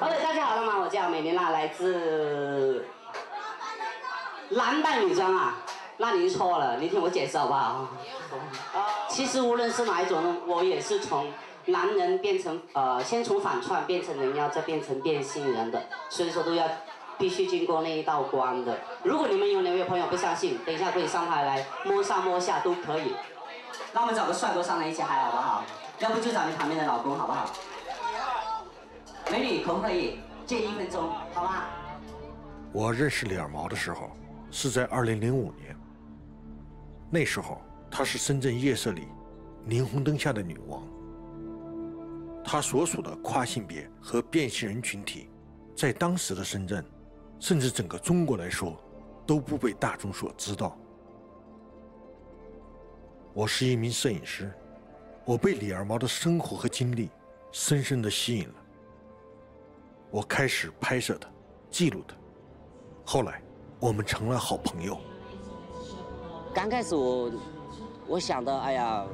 OK，大家好了吗？我叫美琳娜，来自男扮女装啊。那您错了，你听我解释好不好？其实无论是哪一种，我也是从男人变成呃，先从反串变成人妖，再变成变性人的，所以说都要必须经过那一道关的。如果你们有哪位朋友不相信，等一下可以上台来摸上摸下都可以。那我们找个帅哥上来一起嗨好不好？要不就找你旁边的老公好不好？美女可不可以借一分钟，好吗？我认识李二毛的时候是在二零零五年，那时候她是深圳夜色里霓虹灯下的女王。她所属的跨性别和变性人群体，在当时的深圳，甚至整个中国来说，都不被大众所知道。我是一名摄影师，我被李二毛的生活和经历深深的吸引了。我开始拍摄他，记录他，后来我们成了好朋友。刚开始我我想的，哎呀，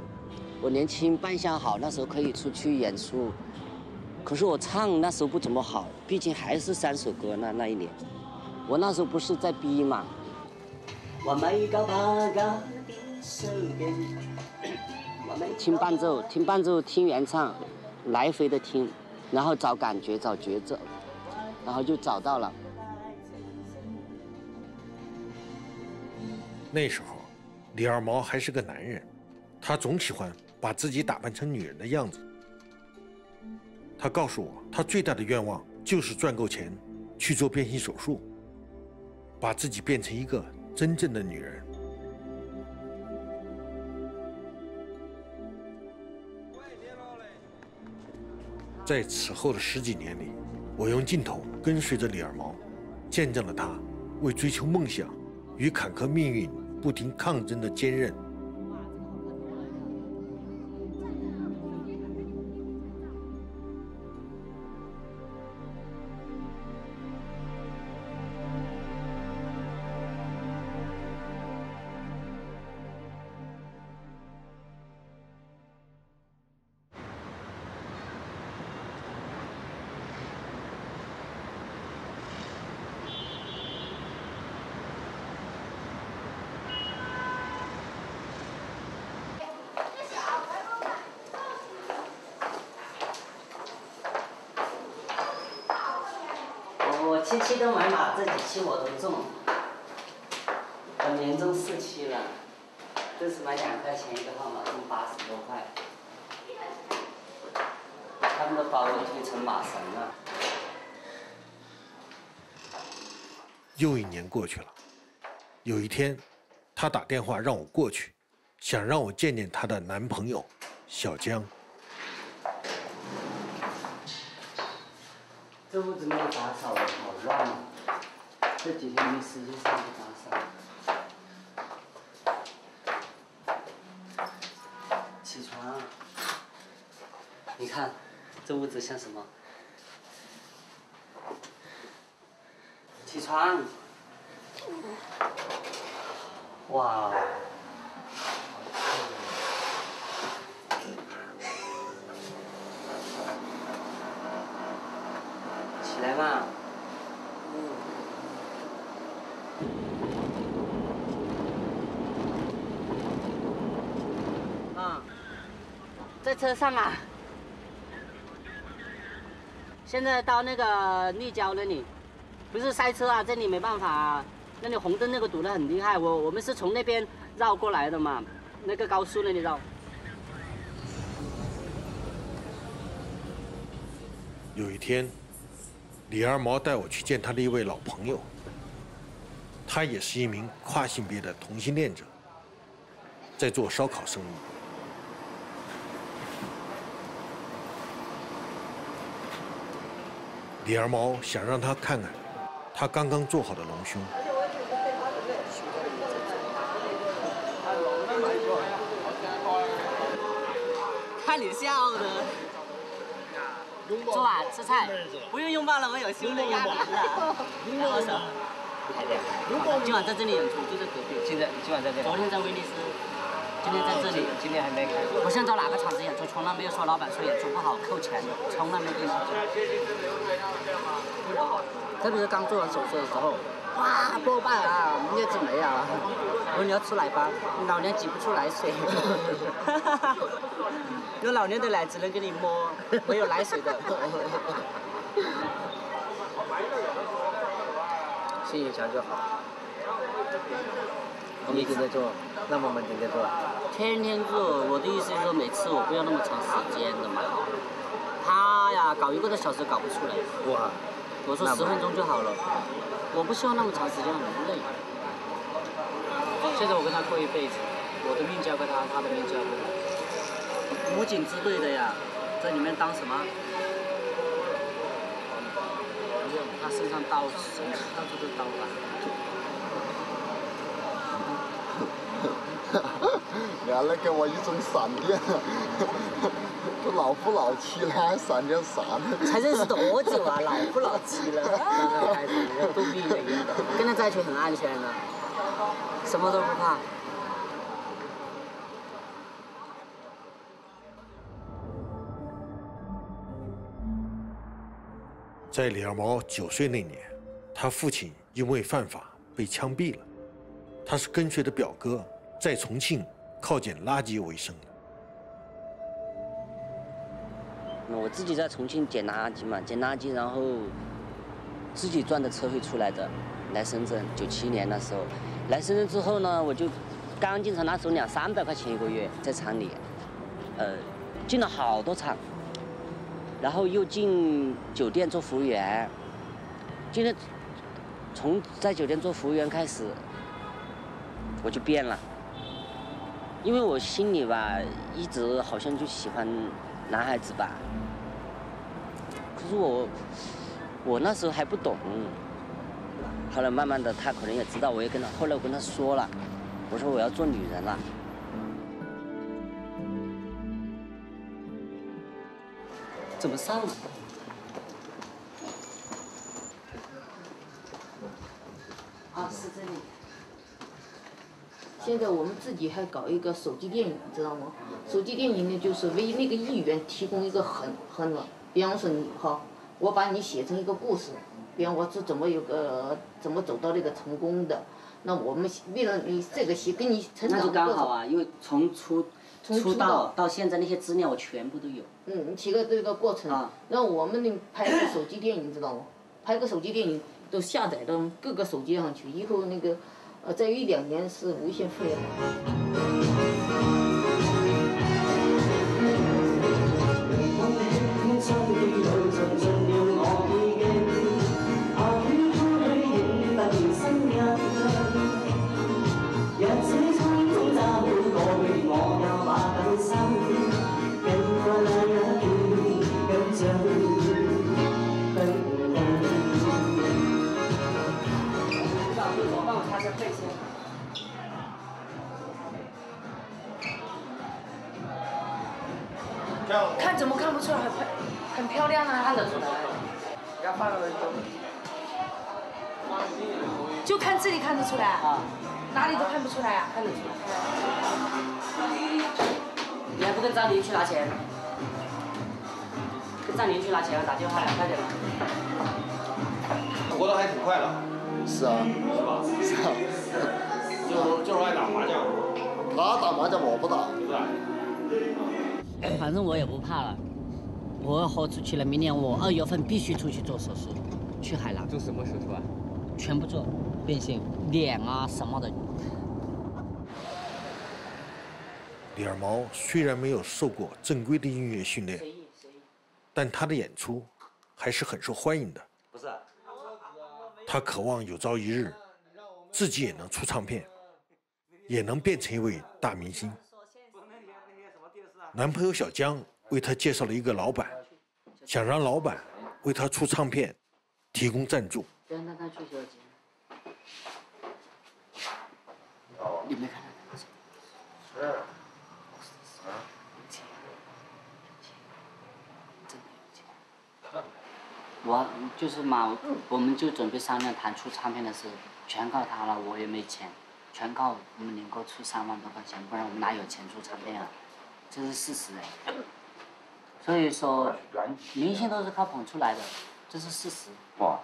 我年轻扮相好，那时候可以出去演出。可是我唱那时候不怎么好，毕竟还是三首歌那那一年，我那时候不是在逼嘛。我没搞八卦。听伴奏，听伴奏，听原唱，来回的听，然后找感觉，找节奏，然后就找到了。那时候，李二毛还是个男人，他总喜欢把自己打扮成女人的样子。他告诉我，他最大的愿望就是赚够钱去做变性手术，把自己变成一个真正的女人。在此后的十几年里，我用镜头跟随着李二毛，见证了他为追求梦想与坎坷命运不停抗争的坚韧。七期都买马，这几期我都中，我连中四期了，这是买两块钱一个号码，中八十多块，他们都把我推成马神了。又一年过去了，有一天，他打电话让我过去，想让我见见她的男朋友小江。这屋子没有打扫，好乱啊！这几天没时间上去打扫。起床，你看，这屋子像什么？起床！哇！起来嘛！啊，在车上啊。现在到那个立交那里，不是塞车啊，这里没办法、啊，那里红灯那个堵得很厉害。我我们是从那边绕过来的嘛，那个高速那里绕。有一天，李二毛带我去见他的一位老朋友，他也是一名跨性别的同性恋者，在做烧烤生意。李二毛想让他看看他刚刚做好的隆胸，看你笑的。坐啊，吃菜，不用拥抱了，我有胸的压力了。握手。今晚在这里演出，就在隔壁。现在今晚在这里。昨天在威尼斯。今天在这里，今天还没开。我想找哪个厂子演出，从来没有说老板说演出不好扣钱的，从来没听说过。特别是刚做完手术的时候，哇，波霸啊，叶子梅啊，我说你要吃奶吧，老娘挤不出奶水。有老娘的奶只能给你摸，没有奶水的。心情强就好。我们一直在做，那么我们天天做。天天做，我的意思是说，每次我不要那么长时间的嘛。他呀，搞一个多小时搞不出来。哇。我说十分钟就好了，我不希望那么长时间很累。现在我跟他过一辈子，我的命交给他，他的命交给我。武警支队的呀，在里面当什么？他身上刀，到处都刀吧。原来给我一种闪电，这 老夫老妻了还，闪电啥呢？才认识多久啊，老夫老妻了？都闭着眼，跟他在一起很安全的，什么都不怕。在李二毛九岁那年，他父亲因为犯法被枪毙了，他是跟随的表哥在重庆靠捡垃圾为生。我自己在重庆捡垃圾嘛，捡垃圾，然后自己赚的车费出来的，来深圳。九七年那时候，来深圳之后呢，我就刚进厂，那时候两三百块钱一个月，在厂里，呃，进了好多厂。然后又进酒店做服务员，进了，从在酒店做服务员开始，我就变了，因为我心里吧，一直好像就喜欢男孩子吧，可是我，我那时候还不懂，后来慢慢的他可能也知道，我也跟他，后来我跟他说了，我说我要做女人了。怎么上？啊，是这里。现在我们自己还搞一个手机电影，知道吗？手机电影呢，就是为那个艺员提供一个很很，比方说你哈，我把你写成一个故事，比方我是怎么有个怎么走到这个成功的，那我们为了你这个戏跟你成长那就刚好啊，因为从出。出道到现在那些资料我全部都有。嗯，你提个这个过程，然后我们呢拍个手机电影，知道吗？拍个手机电影都下载到各个手机上去，以后那个呃在一两年是无限复原。看怎么看不出来，很很漂亮啊！看得出来。就看这里看得出来。啊。哪里都看不出来啊？看得出来。你还不跟张琳去拿钱？跟张琳去拿钱，打电话呀，快点。活得还挺快的。是啊。是吧？是啊。就就是爱打麻将。他打麻将，我不打。不打。反正我也不怕了，我要豁出去了。明年我二月份必须出去做手术，去海南。做什么手术啊？全部做，变性，脸啊什么的。李二毛虽然没有受过正规的音乐训练，但他的演出还是很受欢迎的。不是。他渴望有朝一日，自己也能出唱片，也能变成一位大明星。男朋友小江为他介绍了一个老板，想让老板为他出唱片，提供赞助。你没看到是。我就是嘛，我们就准备商量谈出唱片的事，全靠他了，我也没钱。全靠我们能够出三万多块钱，不然我们哪有钱出唱片啊？这是事实哎。所以说，明星都是靠捧出来的，这是事实。哇，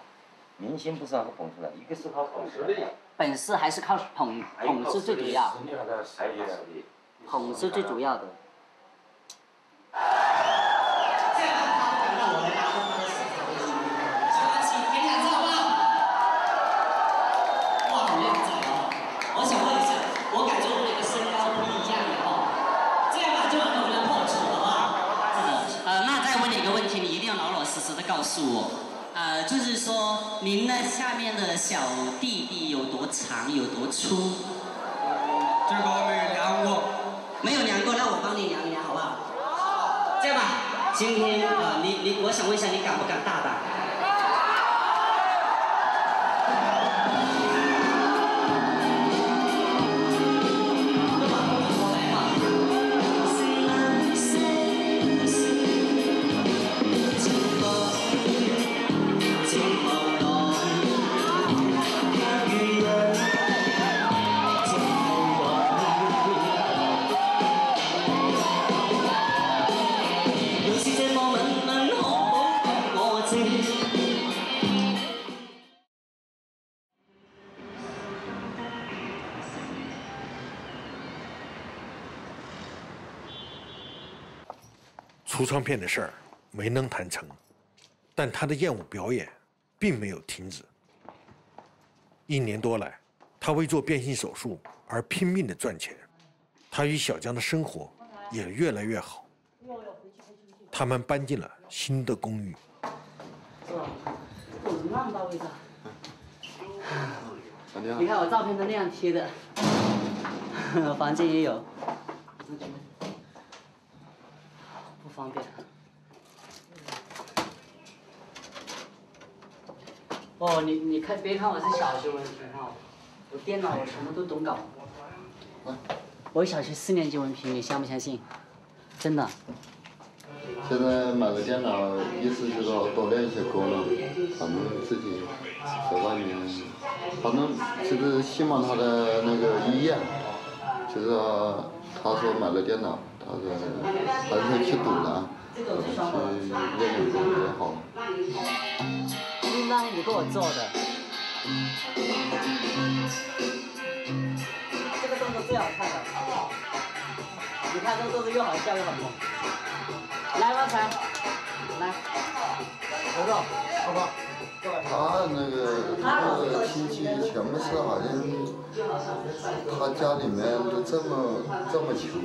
明星不是靠捧出来，一个是靠捧实力，本事还是靠捧，捧是最主要。捧是最主要的。诉我，呃，就是说，您那下面的小弟弟有多长，有多粗？这个没有量过。没有量过，那我帮你量一量，好不好？这样吧，今天呃，你你，我想问一下，你敢不敢大胆？唱片的事儿没能谈成，但他的艳舞表演并没有停止。一年多来，他为做变性手术而拼命的赚钱，他与小江的生活也越来越好。他们搬进了新的公寓。是吧？那么大位置。你看我照片都那样贴的，房间也有。方便。哦，你你看，别看我是小学文凭哈，我电脑我什么都懂搞。我小学四年级文凭，你相不相信？真的。现在买了电脑，意思就是说多练一些功能，反正自己在外面，反正就是希望他的那个医院，就是说他说买了电脑。他说还是去赌了，去练练功也好。那是你给我做的。这个动作最好看的。你看这个动作又好笑又好痛。来，王晨，来，合作，好不好？他那个他的亲戚全部是好像，他家里面都这么这么穷，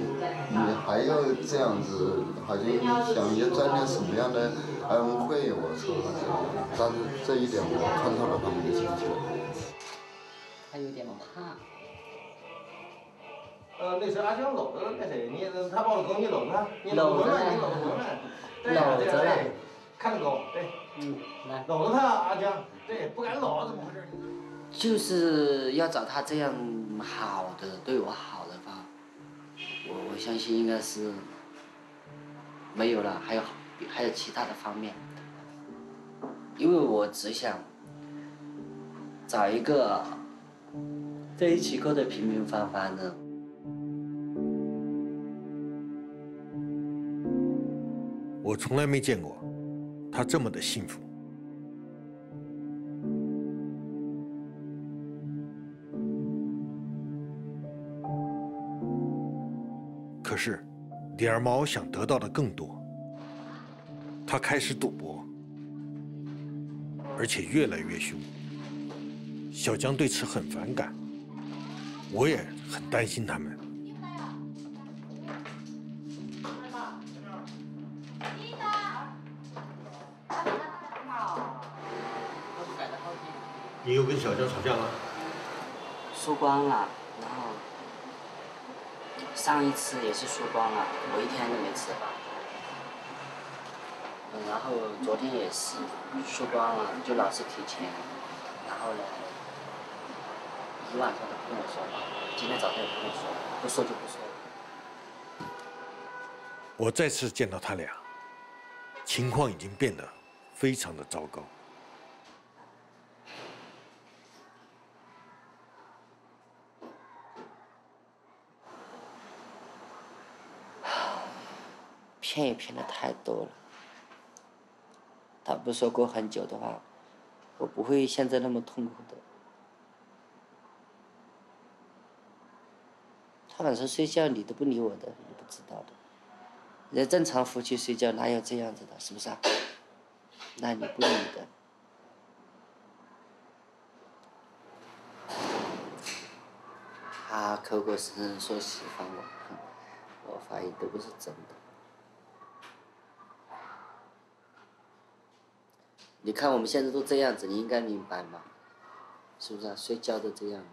你还要这样子，好像想要赚点什么样的恩惠，我说，但是这一点我看到了他们的心情。他有点怕。呃，那是阿香搂着那谁，你他抱着狗，你搂着，你搂着呢，你搂着，搂着嘞，看着狗，对，嗯，来，搂着他，阿江，对，不敢搂，怎么回事？就是要找他这样好的，对我好的吧，我我相信应该是没有了，还有还有其他的方面，因为我只想找一个在一起过得平平凡凡的。我从来没见过他这么的幸福。可是，李二毛想得到的更多。他开始赌博，而且越来越凶。小江对此很反感，我也很担心他们。小江吵架了？输光了，然后上一次也是输光了，我一天都没吃饭。嗯，然后昨天也是输光了，就老是提钱，然后呢，一晚上都不跟我说话，今天早上也不跟我说，不说就不说。我再次见到他俩，情况已经变得非常的糟糕。骗也骗的太多了。他不说过很久的话，我不会现在那么痛苦的。他晚上睡觉你都不理我的，你不知道的。人正常夫妻睡觉哪有这样子的，是不是啊？那你不理的。他口口声声说喜欢我，我怀疑都不是真的。你看我们现在都这样子，你应该明白嘛，是不是啊？睡觉都这样。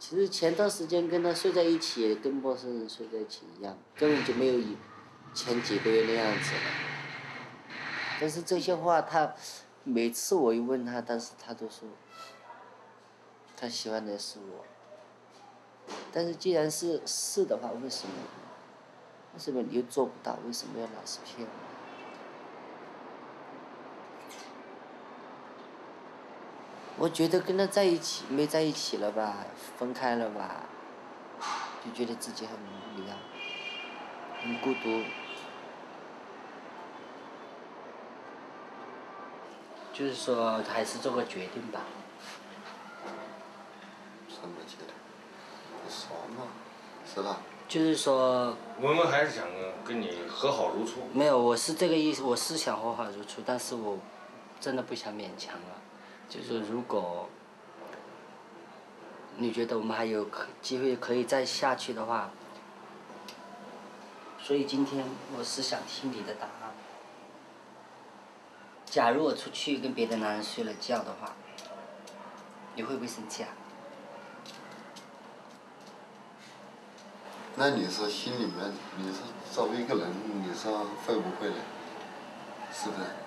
其实前段时间跟他睡在一起，跟陌生人睡在一起一样，根本就没有以前几个月那样子了。但是这些话他，每次我一问他，但是他都说，他喜欢的是我。但是既然是是的话，为什么？为什么你又做不到？为什么要老是骗我？我觉得跟他在一起没在一起了吧，分开了吧，就觉得自己很无聊，很孤独。就是说，还是做个决定吧。什么决定？说嘛，是吧？就是说。文文还是想跟你和好如初。没有，我是这个意思，我是想和好如初，但是我真的不想勉强了。就是如果你觉得我们还有可机会可以再下去的话，所以今天我是想听你的答案。假如我出去跟别的男人睡了觉的话，你会不会生气啊？那你说心里面，你说作为一个人，你说会不会呢？是不是？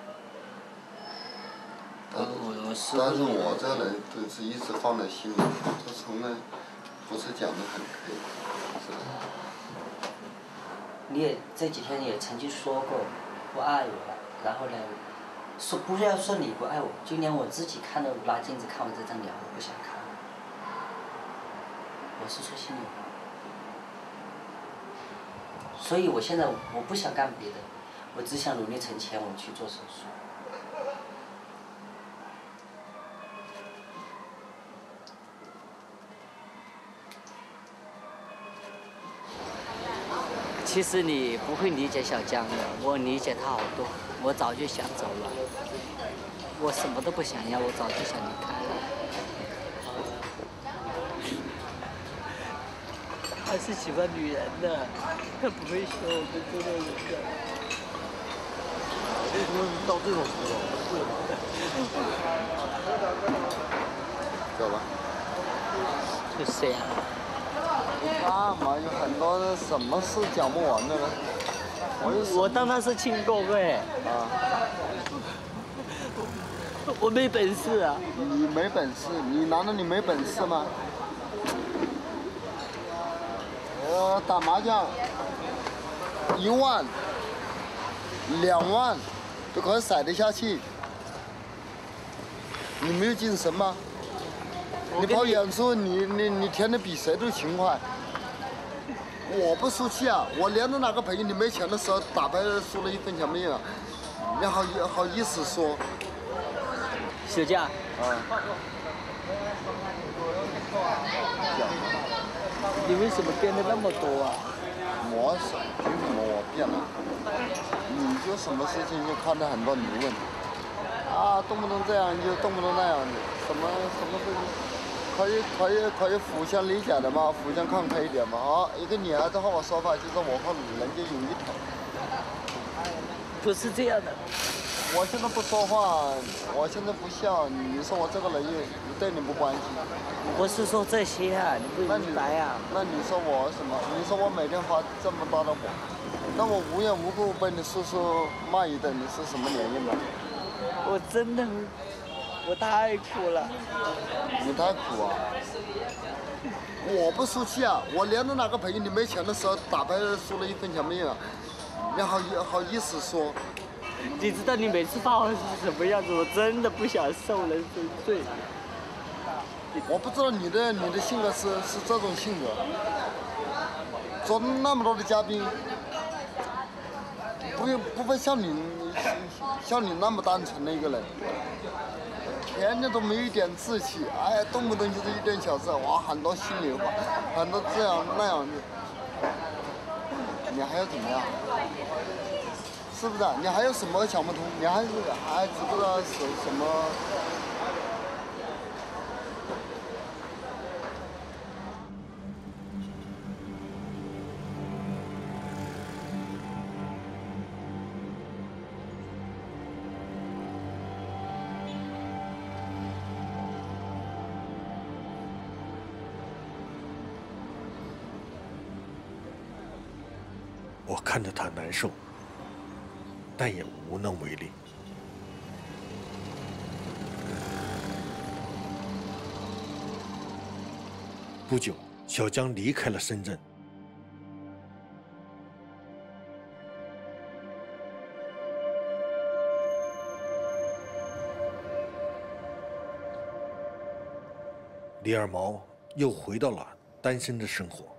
但是，但是我这个人都是一直放在心里，就从来不是讲的很开，是吧？你也这几天也曾经说过不爱我了，然后呢，说不要说你不爱我，就连我自己看到拿镜子看我这张脸，我不想看。我是说心里话。所以我现在我不想干别的，我只想努力存钱，我去做手术。其实你不会理解小江的，我理解他好多。我早就想走了，我什么都不想要，我早就想离开了。他是喜欢女人的，他不会喜欢我们这种人的。为什么到这种程度？走吧。就是呀。干嘛？有很多什么事讲不完的呢？我我当然是轻功哎。啊。我没本事啊。你没本事？你难道你没本事吗？我，打麻将，一万、两万都可以甩得下去。你没有精神吗？你跑远处，你你你填的比谁都勤快。我不输气啊！我连着哪个朋友，你没钱的时候打牌输了一分钱没有，你好意好意思说？休假。啊。你为什么变得那么多啊？我什凭什么我变了？你就什么事情就看到很多疑问，啊，动不动这样就动不动那样的，什么什么事情？可以可以可以互相理解的嘛，互相看开一点嘛。啊，一个女孩子和我说话，就是我和女人就有一腿。不是这样的。我现在不说话，我现在不笑，你说我这个人又对你不关心。不是说这些啊，你不明白呀？那你说我什么？你说我每天发这么大的火，那我无缘无故被你叔叔骂一顿，你是什么原因呢？我真的。我太苦了，你太苦啊！我不输气啊！我连着哪个朋友，你没钱的时候打牌输了一分钱没有，你好意好意思说？你知道你每次发火是什么样子？我真的不想受人生罪。我不知道你的你的性格是是这种性格。做那么多的嘉宾，不不会像你像你那么单纯的一个人，天天都没有一点志气，哎，动不动就是一点小事，哇，很多心里话，很多这样那样的，你还要怎么样？是不是？你还有什么想不通？你还是还知不知道什什么？看着他难受，但也无能为力。不久，小江离开了深圳。李二毛又回到了单身的生活。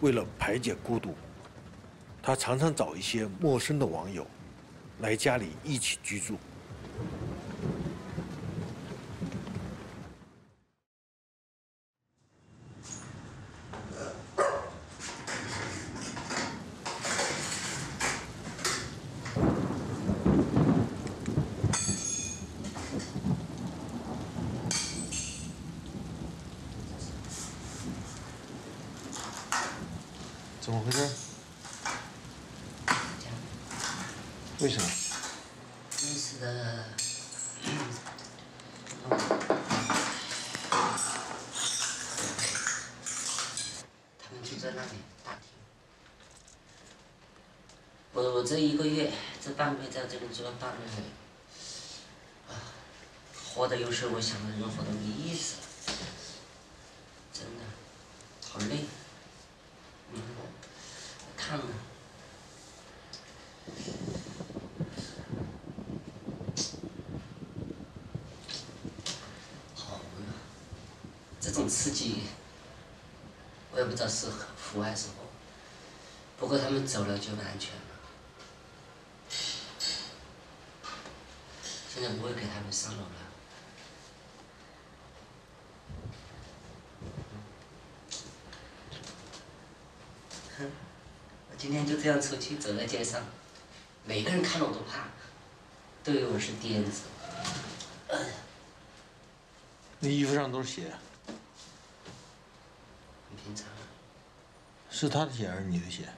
为了排解孤独，他常常找一些陌生的网友来家里一起居住。怎么回事？为什么？认识的，他们就在那里打听。我我这一个月，这半个月在这里住了半个月，啊，活的有时候我想的人活的没意思，真的，好累，嗯，烫啊。好无聊，这种刺激，我也不知道是福还是祸。不过他们走了就安全了。现在不会给他们上楼了。哼，我今天就这样出去走在街上，每个人看了我都怕，都以为我是癫子。那衣服上都是血，很平常，是他的血还是你的血？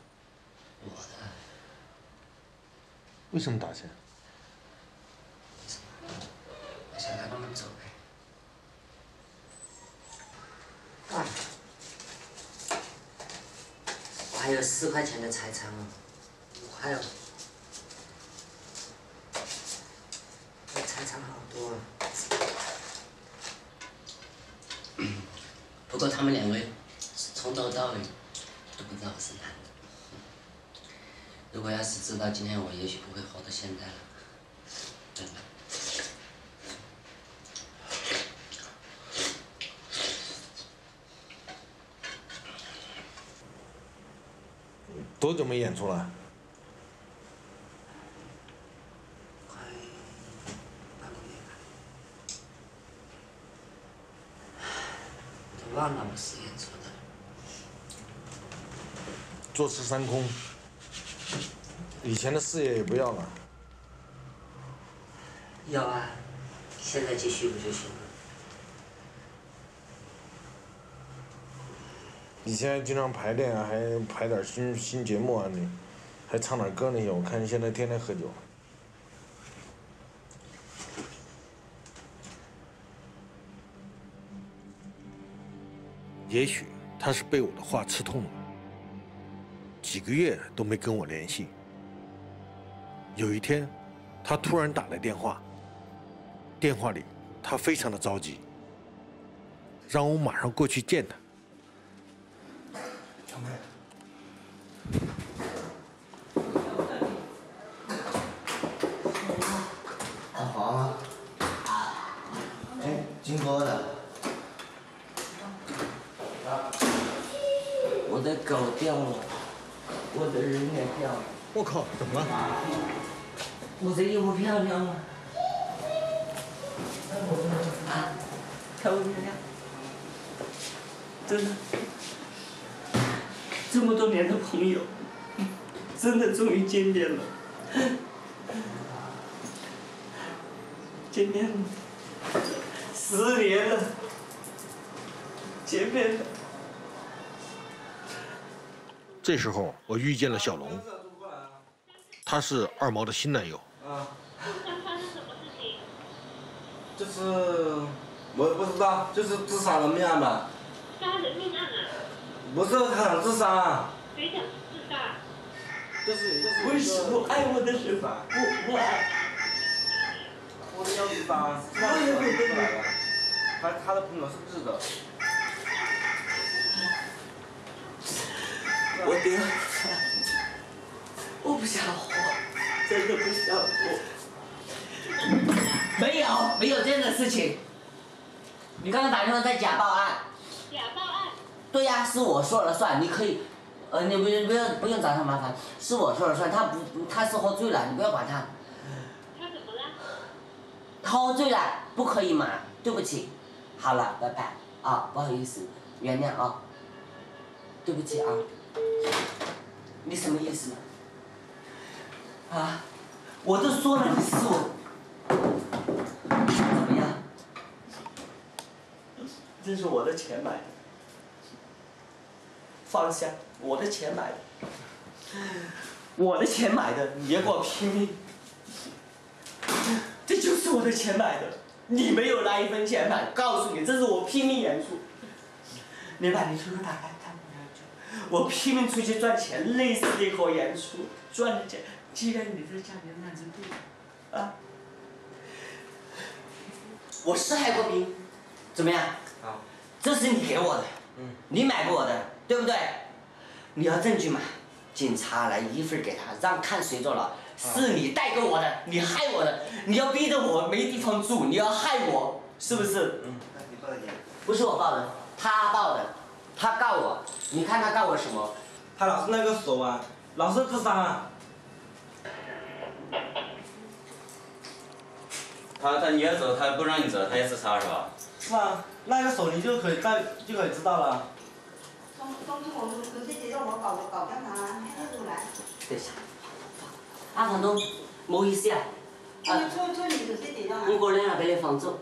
我的为什么打钱？我想让他们走呗。我还有四块钱的财产哦，五块哦，我财产好多啊。不过他们两位从头到尾都不知道我是男的。如果要是知道，今天我也许不会活到现在了，真的。多久没演出了？忘了我是演出的。坐吃山空，以前的事业也不要了。要啊，现在继续不就行了？以前还经常排练啊，还排点新新节目啊，你还唱点歌那些。我看你现在天天喝酒。也许他是被我的话刺痛了，几个月都没跟我联系。有一天，他突然打来电话，电话里他非常的着急，让我马上过去见他。小梅，大黄啊，金金哥的，掉了，我的人也掉了。我靠，怎么了？我这衣服漂亮吗？啊，漂不漂亮？真的，这么多年的朋友，真的终于见面了。见面了，十年了，见面了。这时候我遇见了小龙，他是二毛的新男友。啊。就是我也不知道，就是自杀的命案吧。杀人命案啊？不是，他想自杀。谁想自杀？就是就是。为什么爱我的人不不爱？我要自杀，自杀是出来了。他他的朋友是治的。我爹，我不想活，真的不想过。没有，没有这样的事情。你刚刚打电话在假报案。假报案。对呀、是我说了算，你可以，呃，你不不用不用找他麻烦，是我说了算，他不他是喝醉了，你不要管他。他怎么了？他喝醉了，不可以嘛，对不起。好了，拜拜啊，不好意思，原谅啊，对不起啊。你什么意思？啊，我都说了你是我，怎么样？这是我的钱买的，放下，我的钱买的，我的钱买的，你别给我拼命。这就是我的钱买的，你没有拿一分钱买，告诉你，这是我拼命演出。你把你书打开看。我拼命出去赚钱，累死一口演出，赚的钱。既然你在家里烂着对啊，我是害过兵，怎么样？好。这是你给我的，嗯，你买给我的，对不对？你要证据嘛？警察来一份给他，让看谁坐牢。是你带给我的，你害我的，你要逼着我没地方住，你要害我，是不是？嗯，那你报的警。不是我报的，他报的，他告我。你看他告我什么？他老是那个手啊，老是自伤啊。他他你要走，他不让你走，他要自杀是吧？是啊，那个手你就可以带就可以知道了。當當初我我舊舊緊下，喺度嚟。等一下，阿唐東，唔好意思啊。初初初年就識地啦。五個人啊，俾你房租。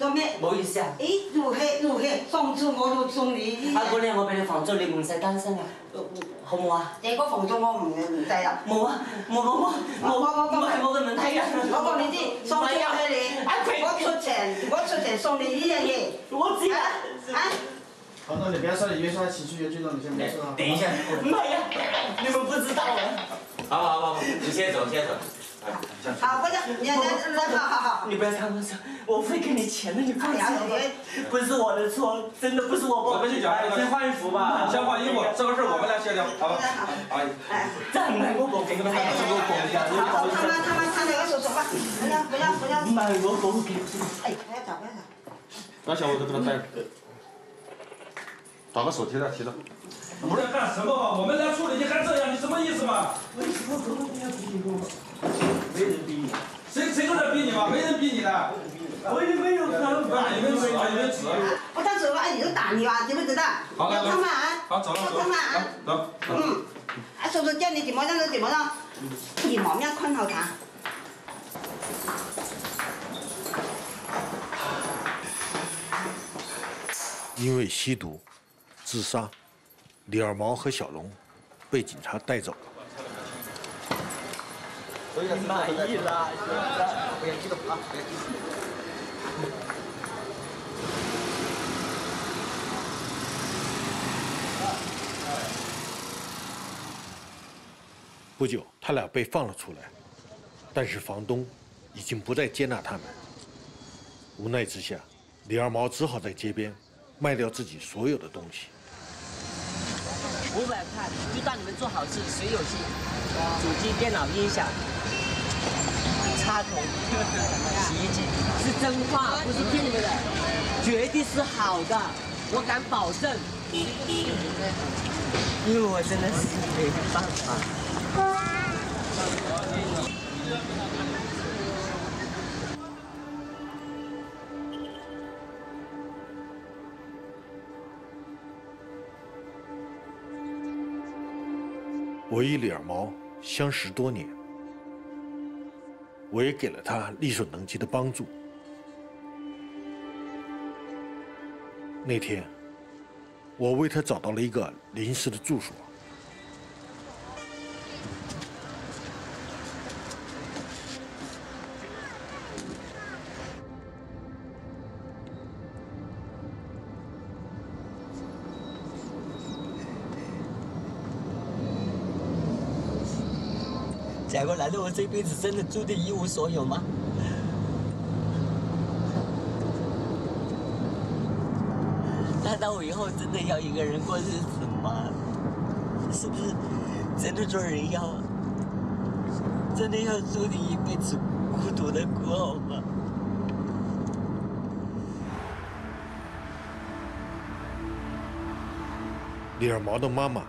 做咩？唔好意思啊。誒，入去入去，上次我就送你。阿姑娘，我俾你房租，你唔使擔心啊，好唔好啊？你個房租我唔唔制啊。冇啊，冇冇冇冇，唔係我嘅問題啊。我講你知，上次係你，我出錢，我出錢送你呢樣嘢。我知啊。啊？好，那你不要说，因为说他情绪越激动，你先别说。等一下。唔係啊，你們不知道啊。好好好好，你先走，先走。好，不是，你你来，好好好。你不要开玩笑，我会给你钱的，你放心。不是我的错，真的不是我。我们去讲，先换衣服吧。先换衣服，这个事我们来协调，好吧？好。真係我講嘅，係我講嘅。好，他们他们他那个手手吧，不要不要不要。唔係我講嘅。哎，不要找不要找。把小伙子给他带着。找个手提的提的。你在干什么嘛？我们来处理，你还这样，你什么意思嘛？为什么我不要逼我？没人逼你。谁谁都在逼你嘛？没人逼你的。我也没有看法。你们指啊，你们指。我当时我哎，你就打你吧，知不知道？好，了他们啊。好，走了走了。要他们啊。走。嗯。啊，叔叔叫你怎么样就怎麼樣，你冇咩困好他。因为吸毒、自杀，李二毛和小龙被警察带走了。你满意了？不要激动啊！不久，他俩被放了出来，但是房东已经不再接纳他们。无奈之下，李二毛只好在街边卖掉自己所有的东西。五百块，就当你们做好事，谁有戏，主机、电脑、音响、插头、洗衣机，是真话，不是骗你们的，绝对是好的，我敢保证。因为我真的是没办法。我与李二毛相识多年，我也给了他力所能及的帮助。那天，我为他找到了一个临时的住所。这辈子真的注定一无所有吗？难道我以后真的要一个人过日子吗？是不是真的做人要真的要注定一辈子孤独的过吗？李二毛的妈妈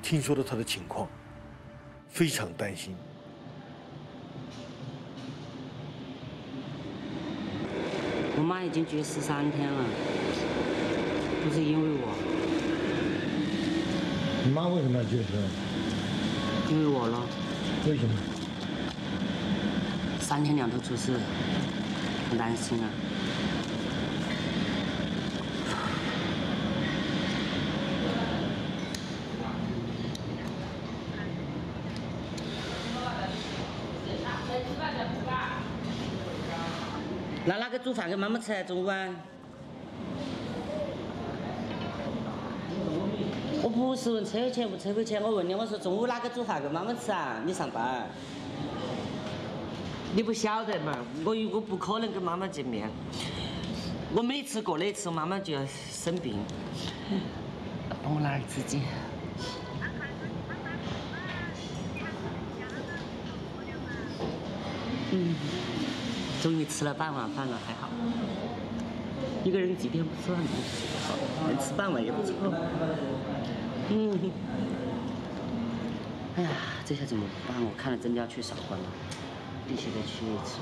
听说了他的情况，非常担心。妈已经绝食三天了，不是因为我，你妈为什么要绝食？因为我了。为什么？三天两头出事，很担心啊。饭给妈妈吃？中午啊？我不是问车费钱不车费钱，我问你，我说中午哪个煮饭给妈妈吃啊？你上班？你不晓得嘛？我我不可能跟妈妈见面。我每次过来一次，我妈妈就要生病。帮我拿点纸巾。嗯，终于吃了半碗饭了，还好。一个人几天不吃饭能吃半碗也不错。嗯。哎呀，这下怎么办？我看了真的要去韶关了，必须得去一次。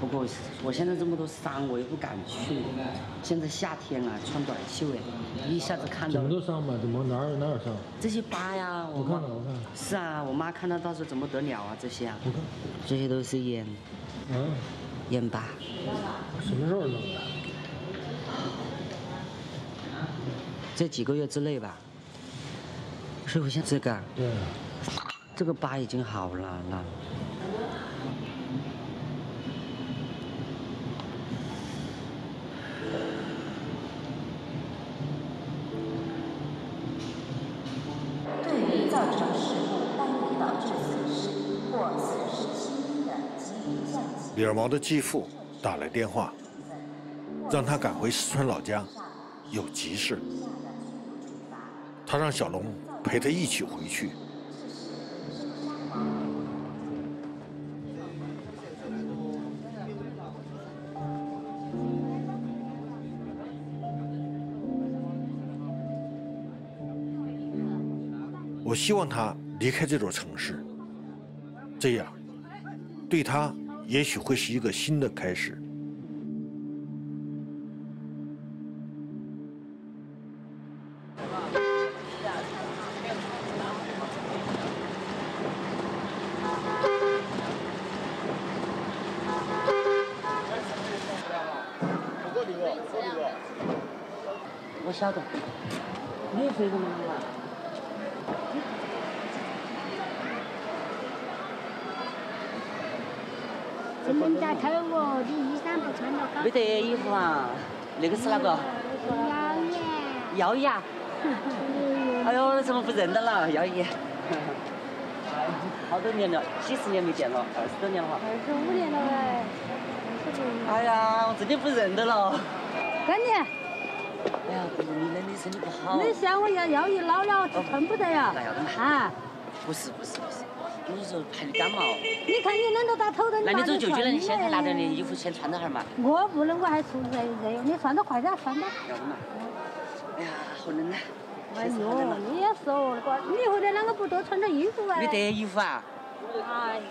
不过我现在这么多伤，我又不敢去。现在夏天啊，穿短袖哎，一下子看到怎么多伤嘛？怎么哪儿哪儿伤？这些疤呀，我看了我看了。是啊，我妈看到到时候怎么得了啊？这些啊，我看这些都是烟，嗯，烟疤。什么时候弄的？这几个月之内吧。所以我现在这个，对，这个疤已经好了了。对于造成事故单一导致死尸或死尸心因的，给予降级。李二毛的继父打来电话，让他赶回四川老家，有急事。他让小龙陪他一起回去。我希望他离开这座城市，这样对他也许会是一个新的开始。我晓得，免费的嘛。真的在偷哦，你衣衫不没得衣服啊，那个是哪个？谣言。耀仪啊！哎呦，怎么不认得了？耀仪。好多年了，几十年没见了，二十多年了哈。二十五年了哎，二十多哎呀，我真的不认得了。跟你，哎呀，不是你那，你身体不好。你像我要要一老了撑不得呀那要。啊！不是不是不是，有时候怕你感冒。你看你冷到打头的，那你走就去了，你现在拿点的的衣服先穿着哈儿嘛。我不能，我还出热热，你穿着快点，穿吧。要得嘛。哎呀，好冷啊！哎呦，你也是哦，那个，你后来啷个不多穿点衣服啊？没得衣服啊？哎呀，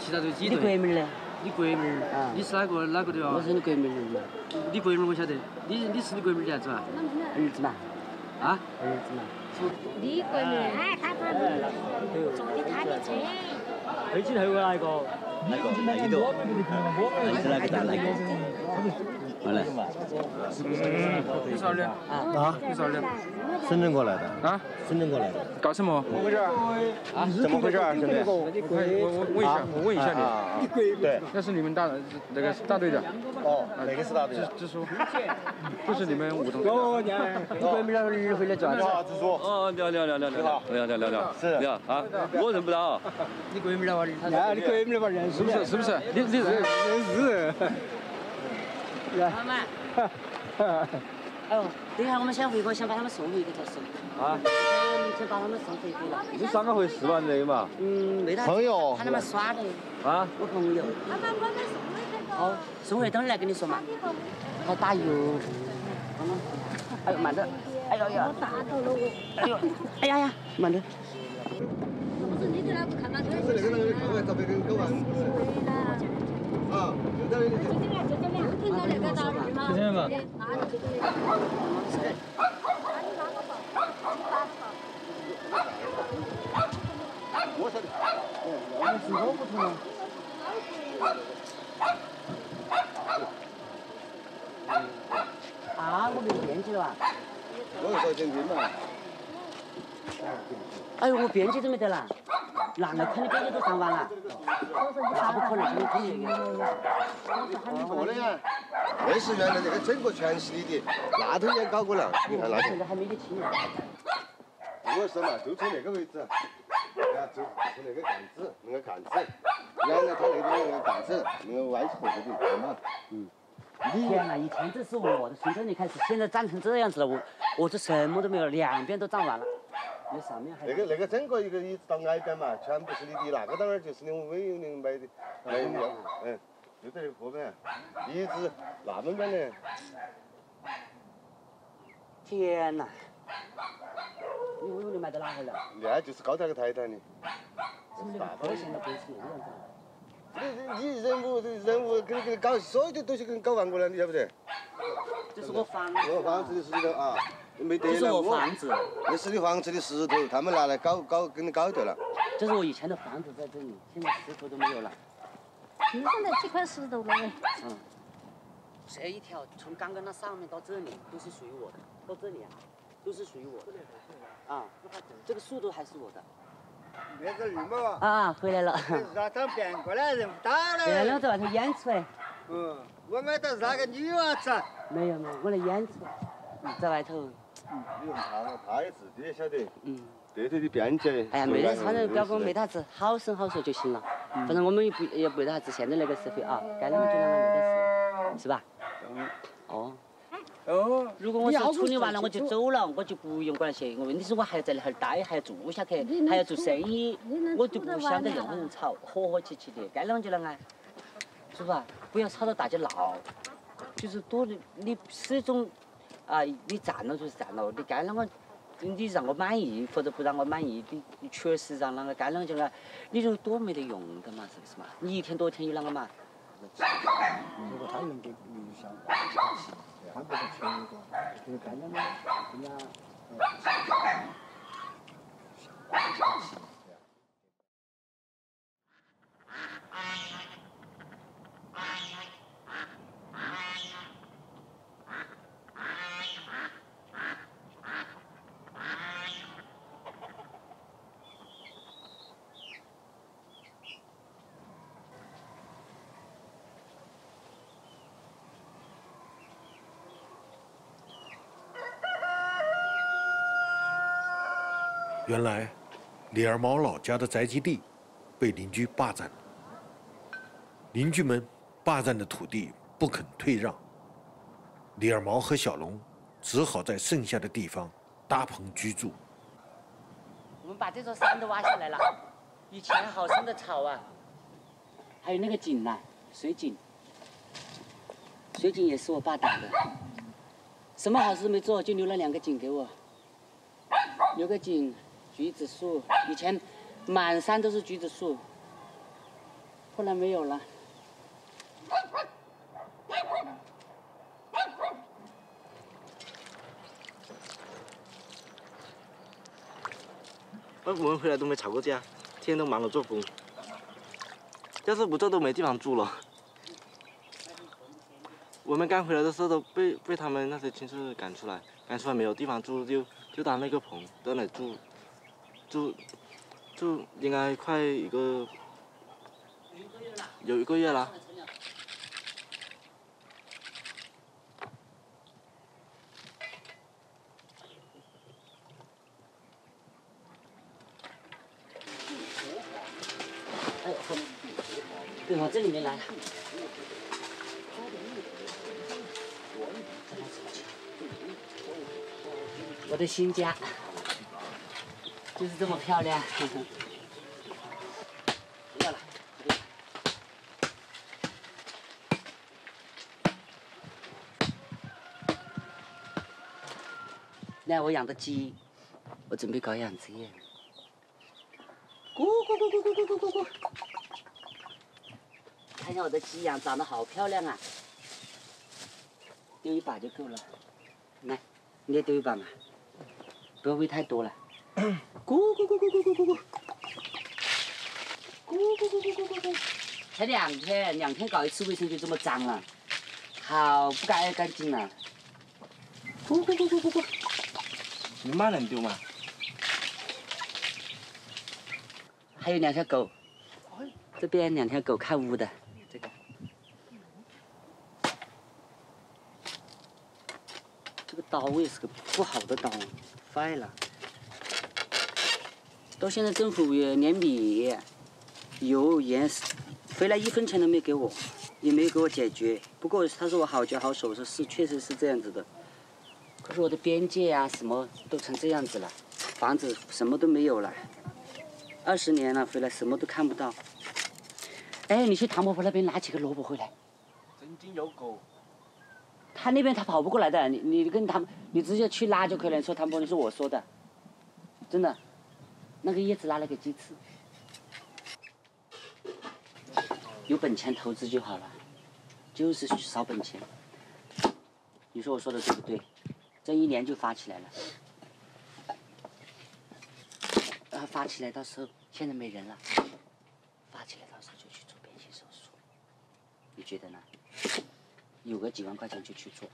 其他都几你队。国民儿的？你国民儿啊？你是哪个哪个的啊？我是你国民儿嘛。你国民儿我晓得，你你是你国民儿的啥子嘛？儿子嘛。啊？儿子嘛。呢句咪唉，睇翻做啲睇啲啫。你先去過拉過，嚟過嚟呢度，嚟先啦，佢就嚟過。回来。嗯，你咋的？啊？你咋的？深圳过来的。啊？深圳过来的。搞什么？怎么回事？啊？怎么回事？兄弟，我我问一下，我问一下你。你鬼对，那是你们大那个大队的。哦，那个是大队？支支书。就是你们武同。哦，你好。你好，支书。哦，聊聊聊聊聊。你好。聊聊聊聊。是。你好啊，我认不到。你鬼没来吧？你鬼没来吧？是不是？是不是？你你认识？认识。识。妈妈。哎 呦，等一下我们先回去，先把他们送回去再说。啊？嗯，先把他们送回去了。是啷个回事嘛？这个嘛？嗯，没得。朋友喊他们耍的。啊？我朋友。好，送回去等会儿来跟你说嘛。好打油。哎呦，慢点。哎呦呦。大头了我。哎呦，哎呀呀，慢点。不是你在那不看嘛？是那个那个狗哎，特别跟狗玩。有的人。酒精，两个吗？我。啊，我没有面了。我是赵建嘛。哎呦，我编辑都没得了，那那肯定编辑都上完了，那不可能，肯定肯定过的呀。那是原来那个整个全是你的，那头也搞过了，你看那。现在还没得清呢。我说嘛，就从那个位置，啊，就从那个杆子，那个杆子，原来他那边那个杆子，那个歪头这边看嘛。嗯。天哪，以前这是我的顺顺利开始，现在长成这样子了，我我这什么都没有，两边都长完了，那上面还那个那个整个一个椅子到矮边嘛，全部是你的，那个当然就是你们委员的买的，买的，嗯，就在那后边，一直那么边的。天哪！你委员的买到哪去了？那就是高台个台台的。怎么那个坡现在变成那个样子了？你你人物人物给你给你搞所有的东西给你搞完过了，你晓不得？这是我房子。我房子的石头啊，没得了。这是我房子。那是你房子的石头，他们拿来搞搞给你搞掉了。这是我以前的房子在这里，现在石头都没有了。就剩那几块石头了。嗯。这一条从刚刚那上面到这里都是属于我的，到这里啊，都是属于我的。啊，这个树都还是我的。那个绿帽啊。啊，回来了。那他变过来人不打了。在外头演出来。嗯，我买的是那个女娃子。没有没有，我来演出，在外头。他了，他也自己也晓得。嗯。对头的编辑。哎呀，没得啥人表哥没得啥子，好生好说就行了。反正我们也不也没得啥子，现在那个社会啊，该啷个就啷个没得事，是吧？哦。哦。如果我是处理完了我就走了，我就不用管那些。我问题是我还要在那儿待，还要住下去，还要做生意，我就不想跟任何人吵，和和气气的，该啷个就啷个，是吧？不要吵到大家闹，就是多的，你始终啊，你站了就是站了，你该啷个，你让我满意或者不让我满意，你你确实让啷个该啷个就啷个，你就多没得用的嘛，是不是嘛？你一天多一天有啷个嘛？如果他能给你想，他不是全一个，就是干了嘛，人家。原来，李二毛老家的宅基地被邻居霸占了。邻居们霸占的土地不肯退让，李二毛和小龙只好在剩下的地方搭棚居住。我们把这座山都挖下来了，以前好生的草啊，还有那个井呐、水井，水井也是我爸打的，什么好事没做就留了两个井给我，留个井，橘子树，以前满山都是橘子树，后来没有了。我们回来都没吵过架，天天都忙着做工。要是不做都没地方住了。我们刚回来的时候都被被他们那些亲戚赶出来，赶出来没有地方住，就就搭那个棚在那里住，就就应该快一个有一个月了。哎，后面，对，往这里面来。我的新家就是这么漂亮。要了，那我养的鸡，我准备搞养殖业。咕咕咕咕咕咕咕咕咕！看看我的鸡养长得好漂亮啊！丢一把就够了。来，你也丢一把嘛，不要喂太多了。咕咕咕咕咕咕咕咕。咕咕咕咕咕咕咕。才两天，两天搞一次卫生就这么脏啊，好不干干净啊！咕咕咕咕咕咕。你慢点丢嘛。还有两条狗，这边两条狗看屋的，这个，这个刀也是个不好的刀，坏了。到现在政府也连米、油、盐，回来一分钱都没给我，也没有给我解决。不过他说我好脚好手，说是确实是这样子的。可是我的边界啊，什么都成这样子了，房子什么都没有了。二十年了，回来什么都看不到。哎，你去唐伯虎那边拿几个萝卜回来。曾经有狗。他那边他跑不过来的，你你跟他，你直接去拉就可以了。说唐伯虎是我说的，真的，那个叶子拿来给鸡吃。有本钱投资就好了，就是少本钱。你说我说的对不对？这一年就发起来了。然后发起来，到时候现在没人了，发起来到时候就去做变性手术，你觉得呢？有个几万块钱就去做。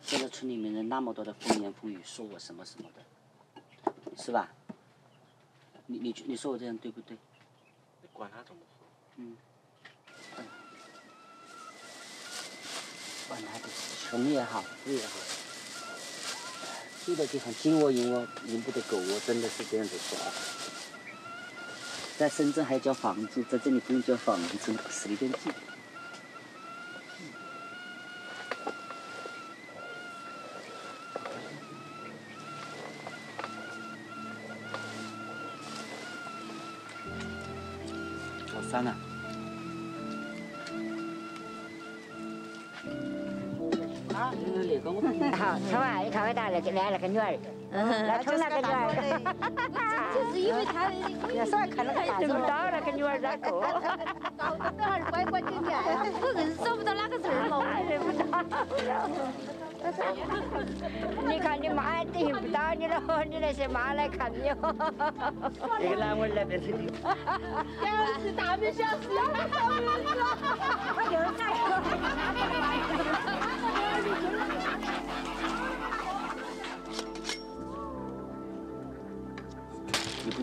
现在村里面人那么多的风言风语，说我什么什么的，是吧？你你你说我这样对不对？你管他怎么说。嗯。管他的，穷也好，富也好。住的地方，金窝银窝，赢不得狗窝，真的是这样子说啊。在深圳还交房租，在这里不用交房租，随便住。一看回答那个来了个女儿，那宠那个女儿，就是因为他 那时候看那个大手找那个女儿咋个？还是乖乖的念，我硬是找不到哪个字儿了，认不到。你看你妈也等不到你了，你那些妈来看你哦。这个男娃儿来变成你。要是大米小事，要是小米我就是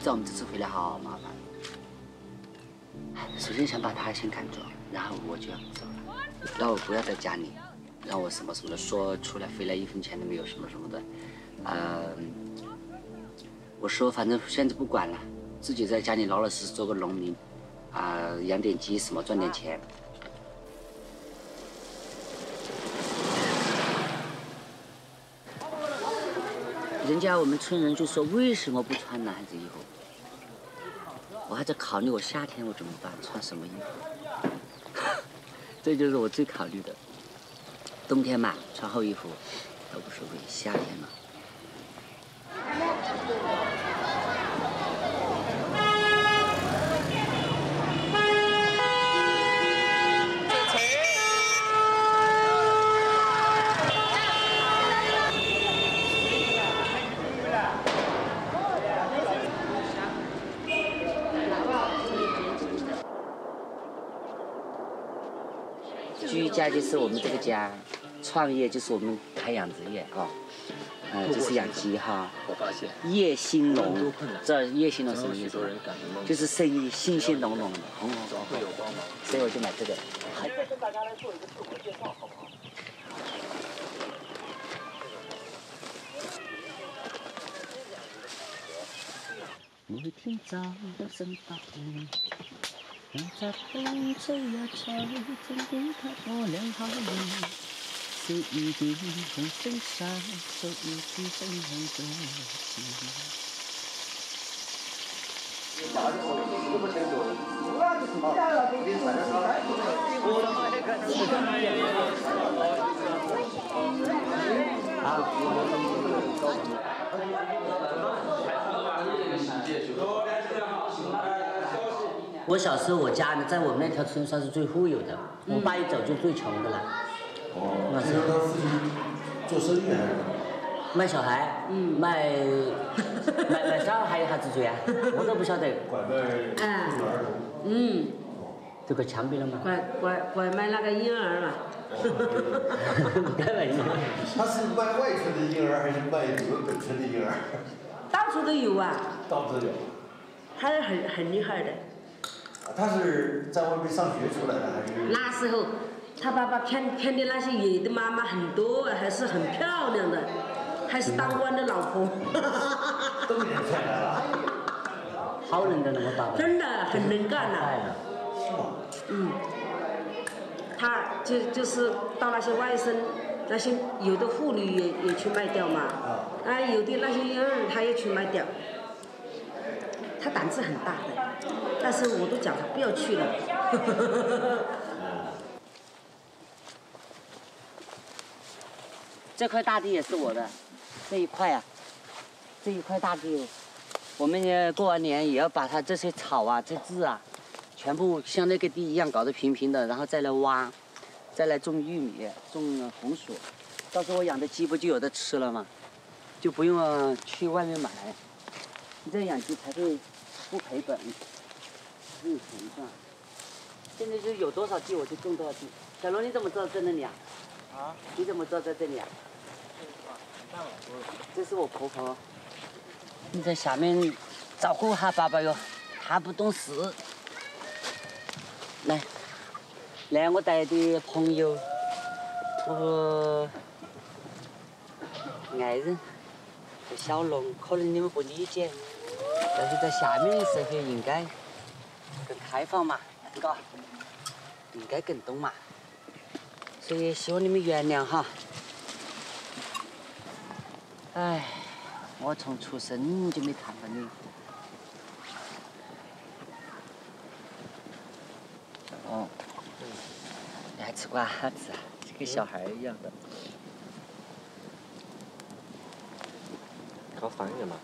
知道我们这次回来好麻烦。首先想把他先赶走，然后我就要走了，让我不要在家里。让我什么什么的说出来，回来一分钱都没有，什么什么的，呃，我说反正现在不管了，自己在家里老老实实做个农民，啊，养点鸡什么赚点钱。人家我们村人就说为什么不穿男孩子衣服？我还在考虑我夏天我怎么办，穿什么衣服？这就是我最考虑的。冬天嘛，穿厚衣服都无所谓。夏天嘛。居家就是我们这个家，创业就是我们开养殖业啊，呃，就是养鸡哈。我发现叶兴隆，知道叶兴隆什么意思？就是生意兴兴隆隆的，红红火火。所以我就买这个。再跟大家来做一个自我介绍，好不好？每天早晨八點，我在風吹呀吹，正點給我兩口淚。十二點紅星閃，十二點星空多情。我小时候，我家呢，在我们那条村算是最富有的，我爸一走就最穷的了。哦，那是他自己做生意还是？卖小孩，嗯卖卖卖啥还有啥子罪啊？我都不晓得。拐卖嗯儿童。嗯，这个枪毙了吗？拐拐拐卖那个婴儿嘛。拐卖婴儿。他是卖外村的婴儿还是卖你们本村的婴儿？到处都有啊，到处都有。他是很很厉害的。他是在外面上学出来的还是？那时候，他爸爸骗骗的那些野的妈妈很多，还是很漂亮的，还是当官的老婆。都骗来了。好人的那个爸爸。真的很能干呐、是吗？嗯，他就就是到那些外甥，那些有的妇女也也去卖掉嘛，啊，有的那些婴儿他也去卖掉，他胆子很大的，但是我都讲他不要去了。这块大地也是我的，这一块啊，这一块大地，我们也过完年也要把它这些草啊、这字啊，全部像那个地一样搞得平平的，然后再来挖，再来种玉米、种红薯，到时候我养的鸡不就有的吃了吗？就不用、去外面买，你这养鸡才会不赔本，才有钱赚。现在就有多少地我就种多少地。小龙，你怎么知道在那里啊？啊？你怎么知道在这里啊？这是我婆婆，你在下面照顾下爸爸哟，他不懂事。来，来我带的朋友和爱人和小龙，可能你们不理解，但是在下面的时候应该更开放嘛，嘎，应该更懂嘛，所以希望你们原谅哈。哎，我从出生就没看过你。哦，你还吃瓜子啊？跟小孩一样的。搞商业嘛。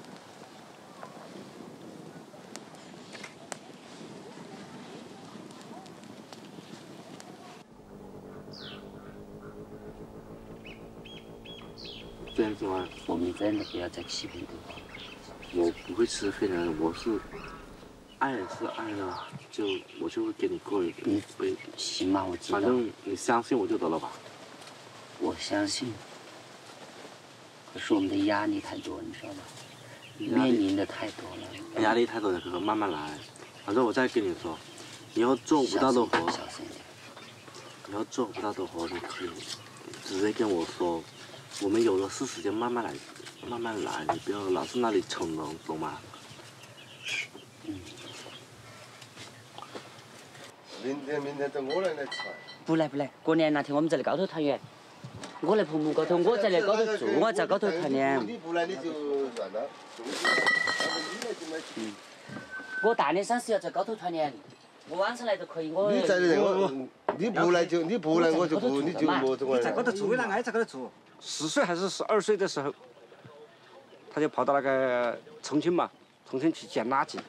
这样子吗？我们真的不要再欺骗对方。我不会吃非常，我是爱是爱了，就我就会给你过一个。你行吗？我知道。反正你相信我就得了吧。我相信。可是我们的压力太多，你知道吗？面临的太多了。压力太多了，可慢慢来。反正我再跟你说，你要做不到的活，小声点。以后做不到的活，你可以直接跟我说。我们有了是时间，慢慢来，慢慢来，你不要老是那里逞能，懂吗？嗯。明天，明天等我来来吃。不来不来，过年那天我们在那高头团圆。我来棚木高头，我在那高头住，我在高头团年。你不来你就算了。嗯。我大年三十要在高头团年，我晚上来都可以。我。你在那我，你不来就你不来我就不你就莫这个。你在高头住，那爱在高头住。十岁还是十二岁的时候，他就跑到那个重庆嘛，重庆去捡垃圾。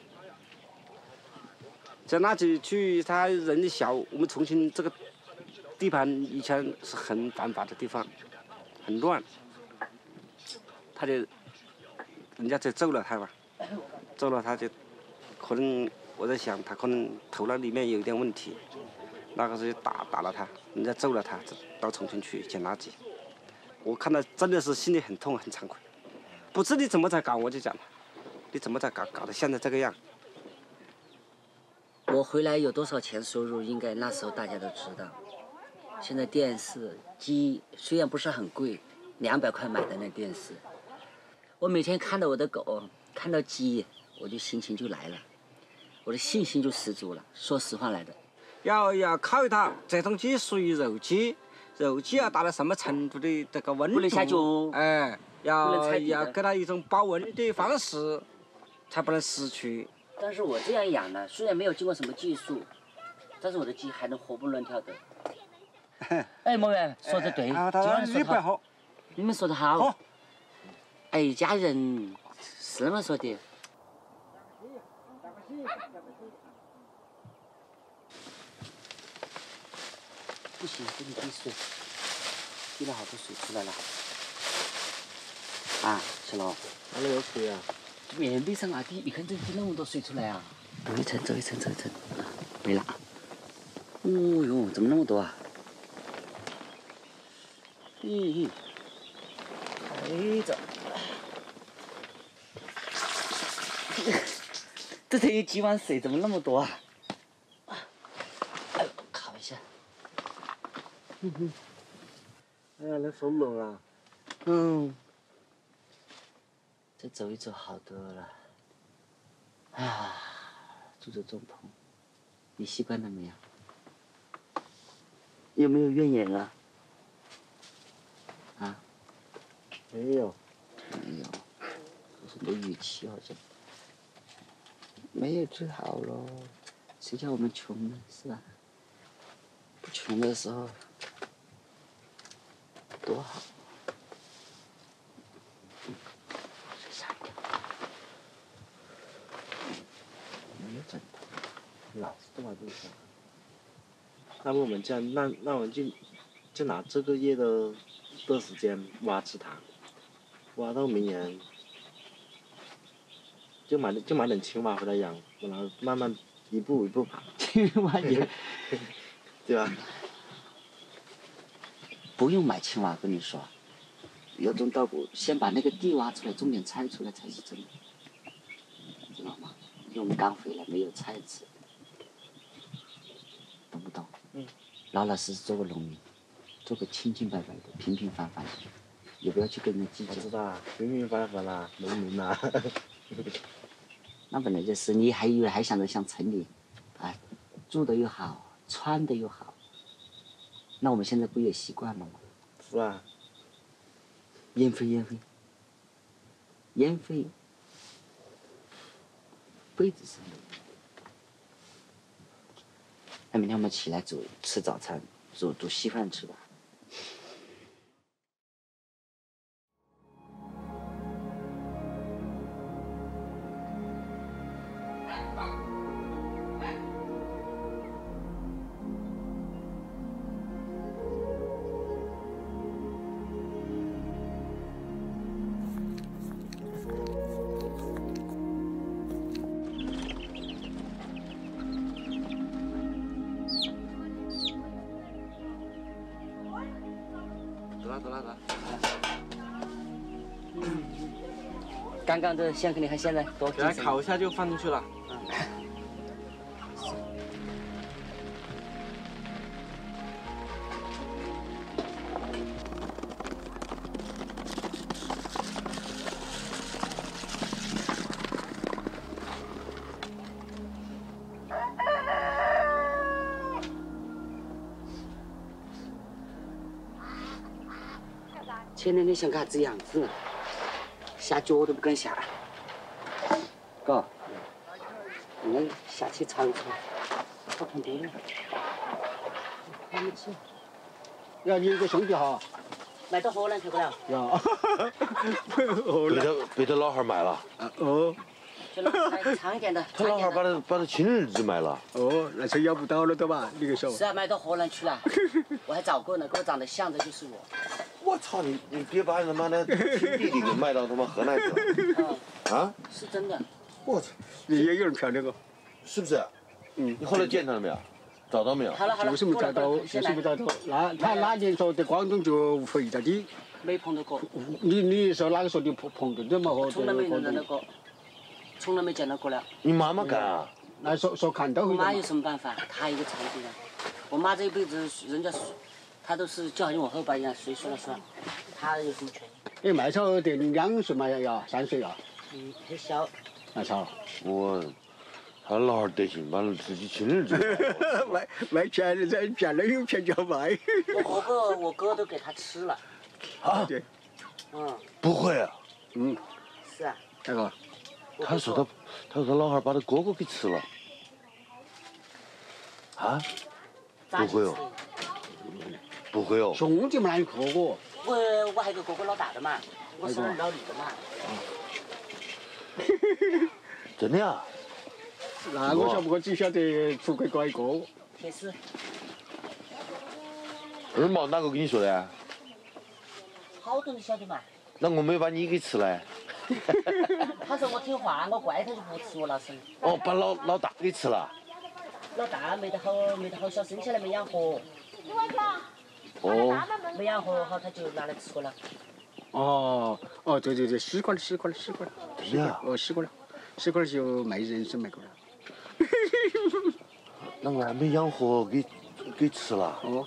捡垃圾去，他人小，我们重庆这个地盘以前是很繁华的地方，很乱。他就人家就揍了他嘛，揍了他就可能我在想，他可能头脑里面有点问题，那个时候就打打了他，人家揍了他，到重庆去捡垃圾。我看到真的是心里很痛很惭愧，不知你怎么才搞，我就讲了，你怎么才搞搞得现在这个样？我回来有多少钱收入，应该那时候大家都知道。现在电视机虽然不是很贵，两百块买的那电视，我每天看到我的狗，看到鸡，我就心情就来了，我的信心就十足了。说实话来的。要要考虑到这种鸡属于肉鸡，肉鸡要达到什么程度的这个温度？不能下脚哎，要要给它一种保温的方式，才不能失去。但是我这样养呢，虽然没有经过什么技术，但是我的鸡还能活蹦乱跳的。哎，某人说的对，你不好喝，你们说的好。哎，家人是这么说的。不行，给你滴水，滴了好多水出来了。啊，小龙，哪里有水啊？棉被上啊滴，你看这滴那么多水出来啊！走一层，走一层，走一层，啊，没了。哦哟，怎么那么多啊？咦，哎 这，这才有几碗水，怎么那么多啊？哎，烤一下。嗯哼，哎呀，那手冷啊，嗯，再走一走好多了。啊，住着帐篷，你习惯了没有？有没有怨言啊？啊？没有，没有，可是你的语气好像没有最好喽。谁叫我们穷呢？是吧？不穷的时候多好。那么我们这样，那那我们就就拿这个月的的时间挖池塘，挖到明年，就买就买点青蛙回来养，然后慢慢一步一步爬。青蛙也对吧？不用买青蛙，跟你说，有种稻谷，先把那个地挖出来，种点菜出来才是真的，知道吗？因为我们刚回来，没有菜吃，懂不懂？嗯。老老实实做个农民，做个清清白白的、平平凡凡的，也不要去跟人计较。我知道啊，平平凡凡啦，农民啦。那本来就是，你还以为还想着像城里，啊，住的又好，穿的又好，那我们现在不也习惯了吗？是啊。烟灰，烟灰，烟灰，杯子上的。那明天我们起来煮吃早餐，煮煮稀饭吃吧。刚刚的香格里和现在多给它烤一下就放进去了。前两天像个啥子样子，下脚都不敢下，哥，我们下去尝尝，好看多了。呀，你有个兄弟哈，卖到河南去不了。呀，被他被他老汉儿卖了。哦，就那个长一点的。他老汉儿把他把他亲儿子卖了。哦，那是要不到了的吧？那个时候。是啊，卖到河南去了。我还找过呢，跟我长得像的就是我。我操你！你别把你他妈的亲弟弟给卖到他妈河南去了。啊？是真的。我操！你也有人漂亮哦。是不是？嗯。你后来见他了没有？找到没有？好了好了。就是没找到，就是没找到。那他哪年说在广东就回到的。没碰到过。你你说哪个说你碰碰到的嘛？和从来没碰到过，从来没见到过了。你妈妈干啊？那说说看到。我妈有什么办法？她一个残疾人，我妈这一辈子人家，她都是就好像我后爸一样，谁说了算？他有什么权利？哎，麦草得两岁嘛要三岁啊。嗯，很小。麦草。我，他老汉儿得行，把自己亲儿子。卖卖钱的在骗了有钱就要卖。我哥哥，我哥都给他吃了。啊？对。嗯。不会啊。嗯。是啊。那个。他说他，他说他老汉儿把他哥哥给吃了。啊？不会哦。不会哦。兄弟们哪有哥哥？我我还有个哥哥老大的嘛，我是老二的嘛。真的啊？那我晓不，我只晓得出轨哥一个。铁丝。二毛哪个跟你说的？好多人晓得嘛。那我没把你给吃了。他说我听话，我乖，他就不吃我那是。哦，把老老大给吃了。老大没得好，没得好小，生下来没养活。哦。没养活好，他就拿来吃了。哦哦，对对对，试过了，试过了，试过了。对呀。哦，试过了，试过了就卖人参卖过了。那我还没养活，给给吃了。哦。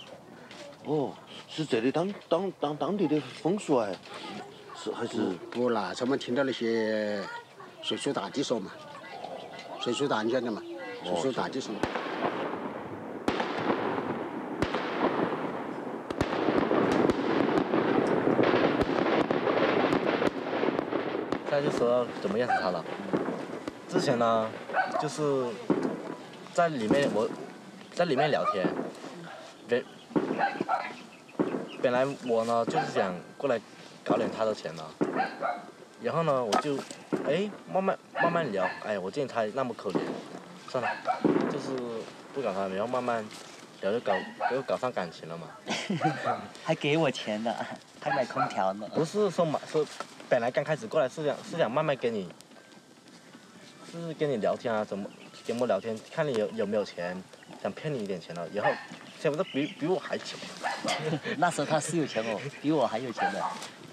哦，是这里当当当当地的风俗哎，是还是？不，啦，咱们听到那些岁数大的说嘛，岁数大你晓得嘛？岁数大的说。现在就说到怎么认识他了。之前呢，就是在里面我，在里面聊天，本本来我呢就是想过来搞点他的钱的，然后呢我就哎慢慢慢慢聊，哎我见他那么可怜，算了，就是不搞他，然后慢慢聊就搞就搞上感情了嘛。还给我钱呢，还买空调呢。不是说买说。本来刚开始过来是想是想慢慢跟你，是跟你聊天啊，怎么跟我聊天，看你有有没有钱，想骗你一点钱了，以后想不到比比我还穷。那时候他是有钱哦，比我还有钱的。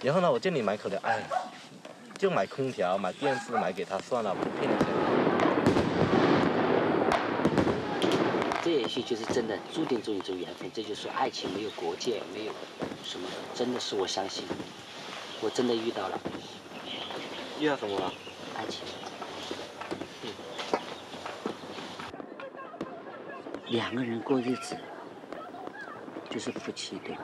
然后呢，我见你买口粮，哎，就买空调、买电视买给他算了，不骗你钱。这也许就是真的，注定中一种缘分。这就是爱情，没有国界，没有什么，真的是我相信。我真的遇到了，遇到什么了？爱情。嗯。两个人过日子，就是夫妻，对吧？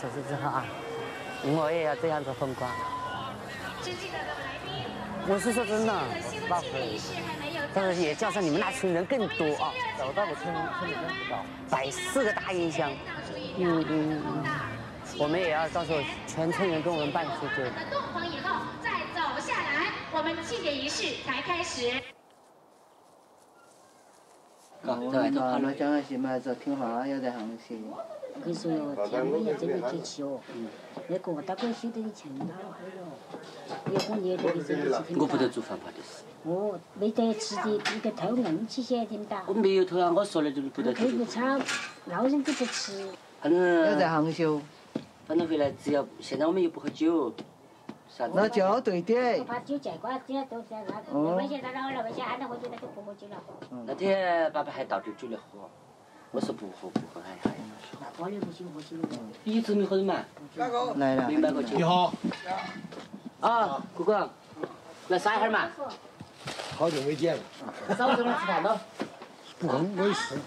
手术之后啊，我也要这样子风光。我是说真的，但是也加上你们那群人更多啊。走到我村村里面不到，摆四个大音箱，嗯嗯嗯，我们也要到时候全村人跟我们办事就。洞房以后再走下来，我们庆典仪式才开始。听话，要在行些。你说哟，天我要这个节气哦，那个大概晓得你钱哪了哟，要过年这个这个气我不得做饭不好意思。哦，没得吃的，你个偷硬气些，听不到？我没有偷啊，我说了就是不得偷。可以炒，老人都不吃。反正。要在杭州。反正回来只要，现在我们又不喝酒。那就对的。把酒戒光，这都在那，危险到了，危险，俺那喝酒那就不喝酒了。那天爸爸还倒点酒来喝。我说不喝不喝，还还。那我也不喜欢喝酒。一直没喝的嘛。来了。明白个酒。你好。啊，哥哥，来撒一下嘛。好久没见了。找我这边吃饭喽。不红，我也是。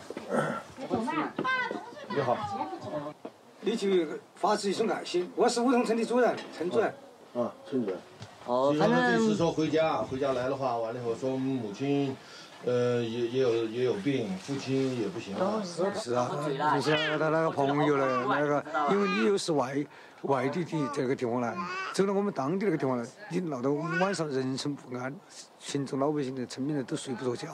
你好。你去发自一种爱心。我是梧桐村的主任，村主任。啊，村主任。哦，反正这次说回家，回家来的话，完了以后说我们母亲，呃，也也有也有病，父亲也不行了。是啊，就是他那个朋友嘞，那个，因为你又是外外地的这个地方来，走到我们当地那个地方来，你闹到晚上人生不安，群众老百姓的村民呢都睡不着觉，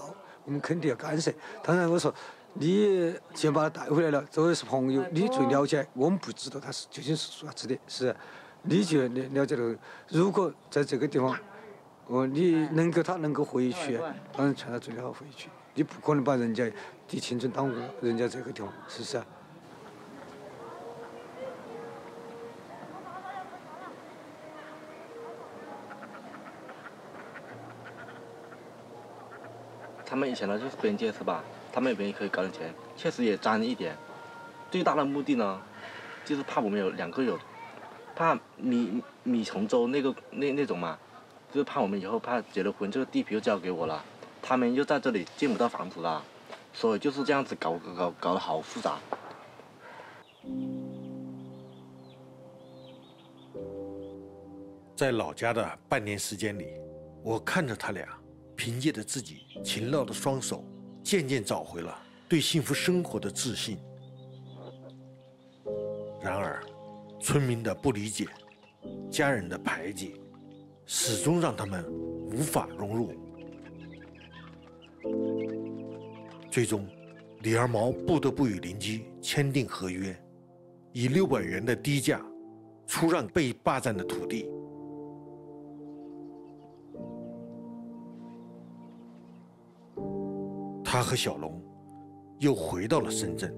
我们肯定要干涉。当然我说，你既然把他带回来了，作为是朋友，你最了解，我们不知道他是究竟是做啥子的，是。你就了了解了，如果在这个地方，哦，你能够他能够回去，当然劝他最好回去。你不可能把人家的青春耽误人家这个地方，是不是啊？他们以前呢就是边界是吧？他们那边也可以搞点钱，确实也沾一点。最大的目的呢，就是怕我们有两个有。怕米米崇州那个那那种嘛，就是怕我们以后怕结了婚，这个地皮又交给我了，他们又在这里建不到房子了，所以就是这样子搞搞搞搞得好复杂。在老家的半年时间里，我看着他俩凭借着自己勤劳的双手，渐渐找回了对幸福生活的自信。然而。村民的不理解，家人的排挤，始终让他们无法融入。最终，李二毛不得不与邻居签订合约，以六百元的低价出让被霸占的土地。他和小龙又回到了深圳。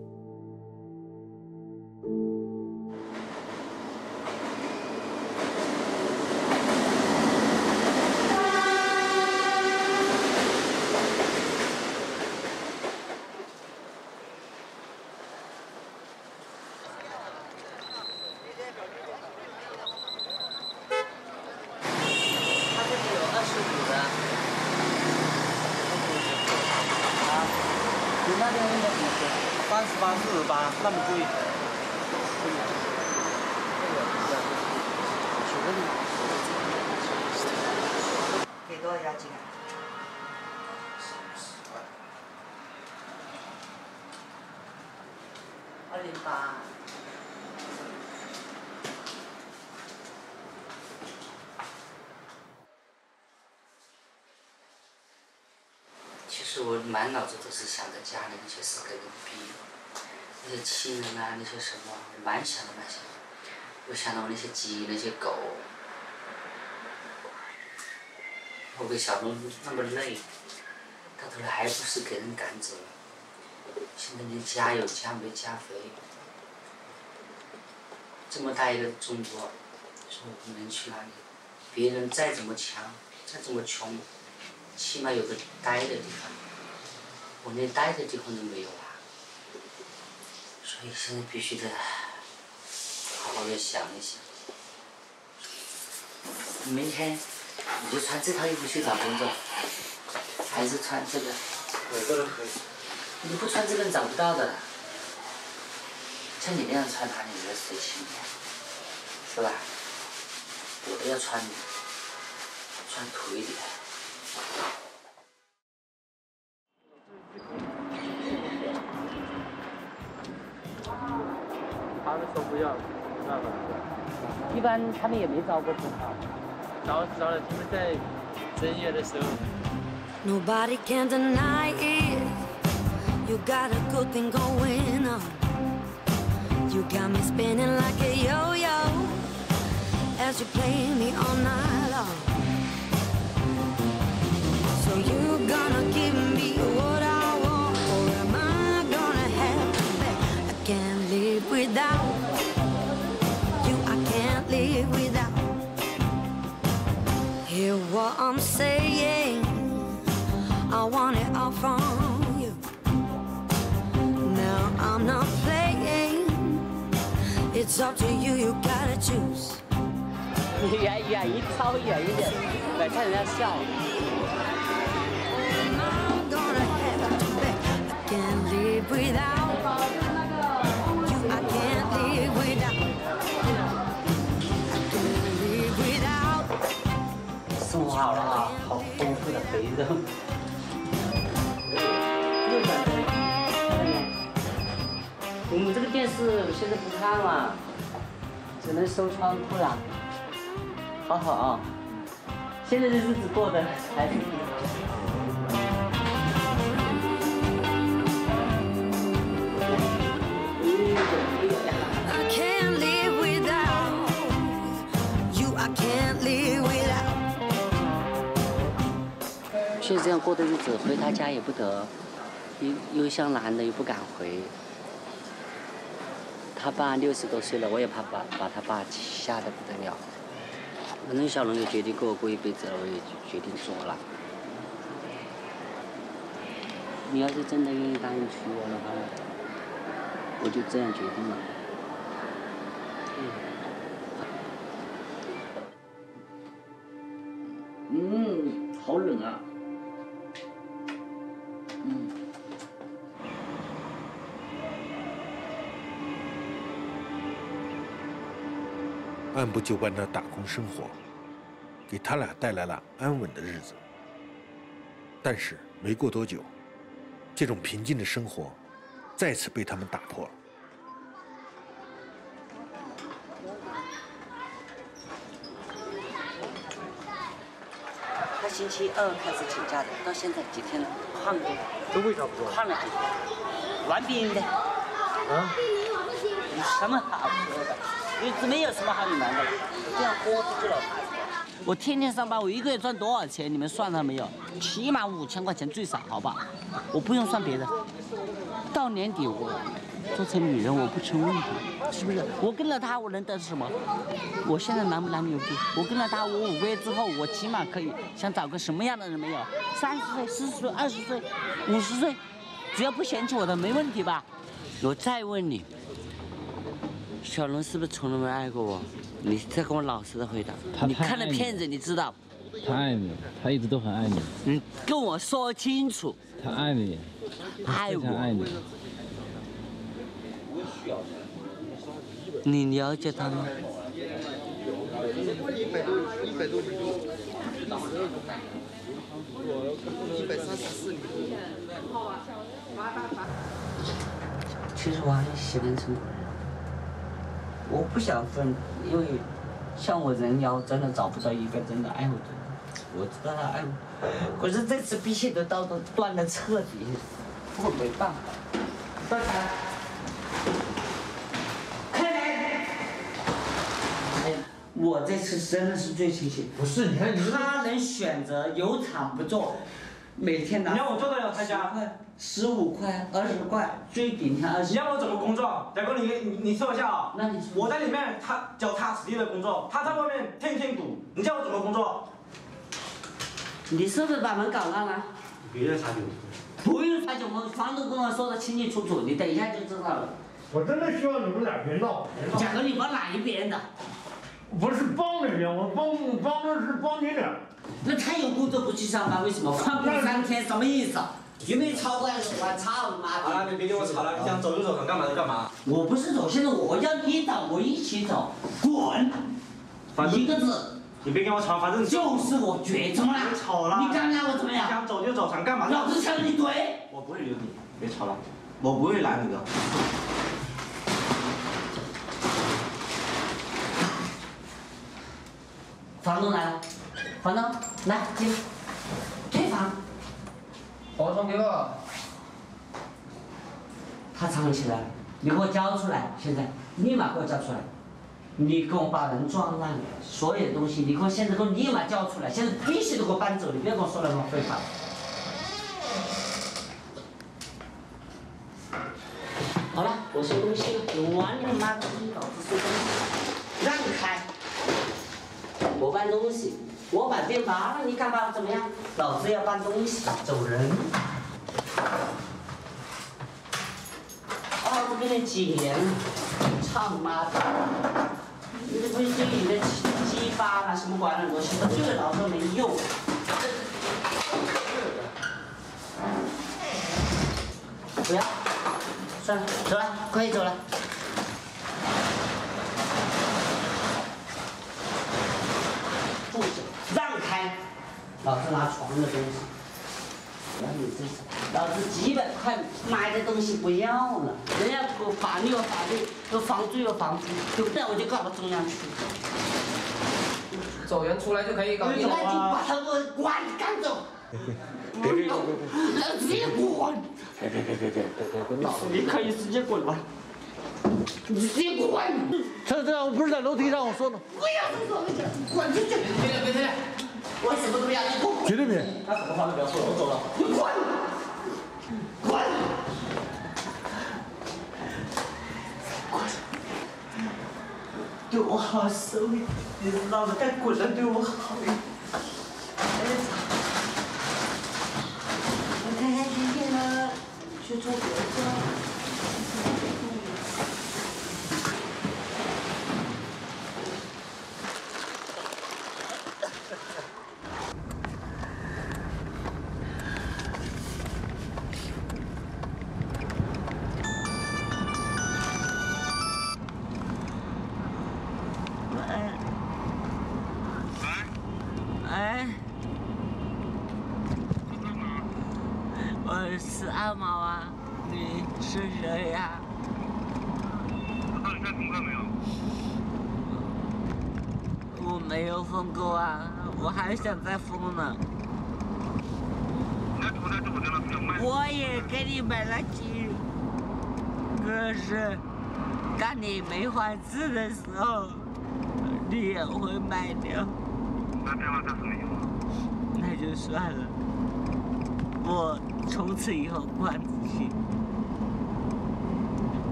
都是想着家里那些事跟人比，那些亲人啊，那些什么，蛮想的蛮想。我想到那些鸡，那些狗，我给小龙那么累，到头来还不是给人赶走了。现在连家有家没家肥，这么大一个中国，说我能去哪里？别人再怎么强，再怎么穷，起码有个待的地方。我连待的地方都没有啊，所以现在必须得好好的想一想。明天你就穿这套衣服去找工作，还是穿这个？哪个都可以。你不穿这个找不到的，像你那样穿哪里来水情呀？是吧？我都要穿穿土一点。都不要，一般他们也没招过不好，招招了他们在正月的时候。Nobody can deny it. You got a good thing going on. You got me spinning like a yo-yo as you play me all night long. So you gonna give me hear what I'm saying. I want it all from you. Now I'm not playing. It's up to you, you gotta choose. 远远一稍远一点，别看人家笑。Am I gonna have to be? I can't live without. 好了啊，好丰富的肥肉。我们这个电视现在不看了，只能收仓库了。好好啊，现在的日子过得还是。I 就这样过的日子，回他家也不得，又又像男的又不敢回。他爸六十多岁了，我也怕把把他爸吓得不得了。反正小龙就决定跟我过一辈子了，我也决定做了。你要是真的愿意答应娶我的话，我就这样决定了。按部就班的打工生活，给他俩带来了安稳的日子。但是没过多久，这种平静的生活再次被他们打破了。他星期二开始请假的，到现在几天了？胖了，都为啥不做？胖了几天，玩冰的。啊？有什么好说的？你没有什么好隐瞒的了，这样豁出去了，我天天上班，我一个月赚多少钱？你们算了没有？起码五千块钱最少，好吧？我不用算别的，到年底我做成女人我不成问题，是不是？我跟了他，我能得什么？我现在男不男女不？我跟了他，我五个月之后，我起码可以想找个什么样的人没有？三十岁、四十岁、二十岁、五十岁，只要不嫌弃我的，没问题吧？我再问你，小龙是不是从来没爱过我？你再跟我老实的回答。你看了片子，你知道？他爱你，他一直都很爱你，你跟我说清楚，他爱你，他爱非常爱你。你了解他吗？一百多，一百多里路，一百三十四里路。其实我还喜欢陈我不想分，因为像我人妖真的找不到一个真的爱我的，我知道他爱我，可是这次必须得到都断的彻底，我没办法。断开，我这次真的是最清醒。不是，你看你他能选择有场不做，每天拿。你让我做得了他家块、十五块、二十块，最顶天二十。你让我怎么工作？大哥，你你你说一下啊！那你我在里面，他脚踏实地的工作，他在外面天天赌，你叫我怎么工作？你是不是把门搞烂了？别再插酒。不用插酒，我房东跟我说的清清楚楚，你等一下就知道了。我真的希望你们俩别闹。贾哥，你帮哪一边的？不是帮哪边，我帮帮的是帮你俩。那他有工作不去上班，为什么旷工三天？什么意思？有没有超过二十万？操你妈！好了，你别跟我吵了，你想走就走，想干嘛就干嘛。我不是走，现在我要你走，我一起走，滚！一个字。你别跟我吵，反正就是我绝，怎么了？别吵了。你刚刚我怎么样？想走就走，想干嘛？老子想你怼。我不会留你，别吵了，我不会拦你的。房东来了，房东来进，退房。合同给我。他藏起来了，你给我交出来！现在立马给我交出来！你给我把人撞烂了，所有东西你给我现在给我立马交出来！现在必须得给我搬走！你别跟我说那么废话。好了，我收东西了，你玩你妈的，你老子收东西，让开！我搬东西，我把店拔了，你干嘛怎么样？老子要搬东西，走人。哦，子给你剪，操你妈的！你这不是就你的鸡巴啊什么玩意儿东西，这个老是没用。不要，算了，走了，可以走了。住手，让开！老是拿床的东西。要你这是，老子几百块买的东西不要了，人家有法律有法律，有房租有房租，对不对？我就告到中央去。走人出来就可以搞定那就。把他给我滚赶走！别别别老子也滚！别别别别别别别闹！你可以直接滚吧。你直接滚！这这我不是在楼梯上我说的。不要这么说，滚出去！别别别别！我什么都不要，你给我滚！绝对别！他什么话都不要说了，我走了。你滚！滚！滚！对我好受一点，你老子该滚了，对我好一点。我开开心心的去做别的。毛啊，你是谁呀？我没有疯过啊，我还想再疯呢。我也给你买了鸡，可是当你没还字的时候，你也会卖掉。那就算了，我从此以后管子去。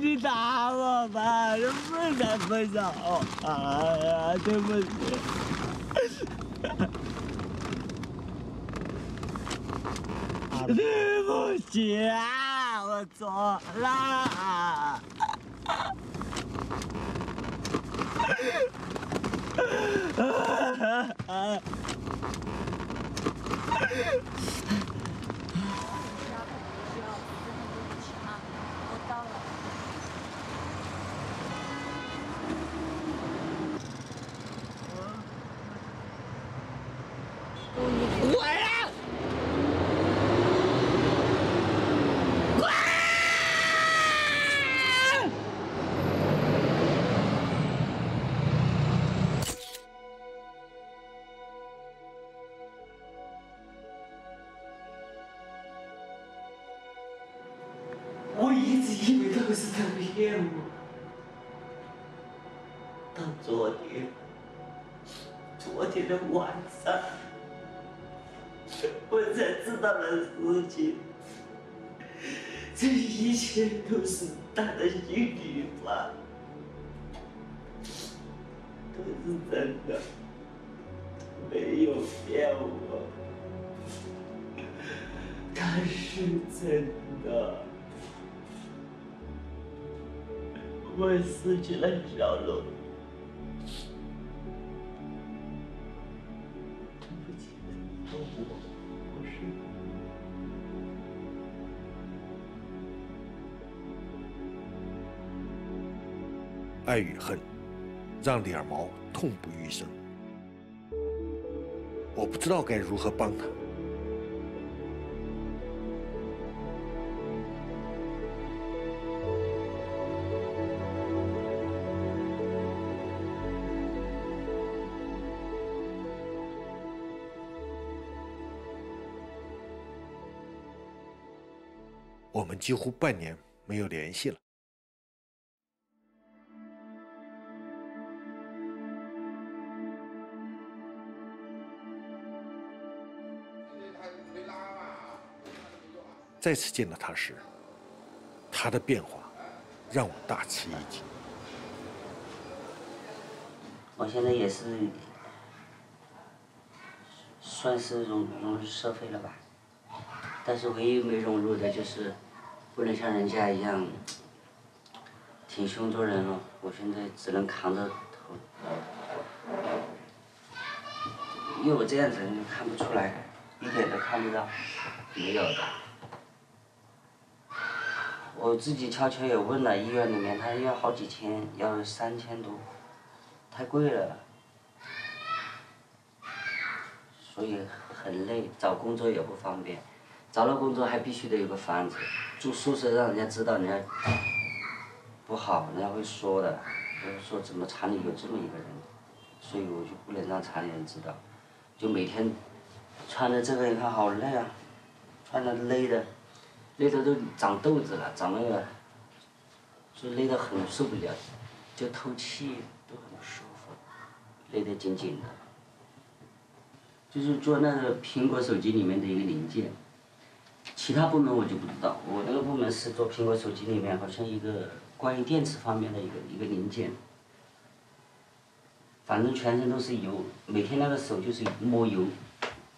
你打我吧，分手分手，哎呀，对不起。对不起啊，我错了。他的心里话，都是真的，没有骗我，他是真的。我失去了小龙。对不起，我爱与恨，让李二毛痛不欲生。我不知道该如何帮他。我们几乎半年没有联系了。再次见到他时，他的变化让我大吃一惊。我现在也是算是融融入社会了吧，但是唯一没融入的就是不能像人家一样挺胸做人了，我现在只能扛着头。因为我这样子你看不出来，一点都看不到，没有的。我自己悄悄也问了医院里面，他要好几千，要三千多，太贵了。所以很累，找工作也不方便，找了工作还必须得有个房子，住宿舍让人家知道人家不好，人家会说的，就是说怎么厂里有这么一个人，所以我就不能让厂里人知道，就每天穿着这个你看好累啊，穿的累的，累的都长痘子了，长那个，就累得很受不了，就透气都很不舒服，勒得紧紧的。就是做那个苹果手机里面的一个零件，其他部门我就不知道。我那个部门是做苹果手机里面好像一个关于电池方面的一个一个零件，反正全身都是油，每天那个手就是摸油，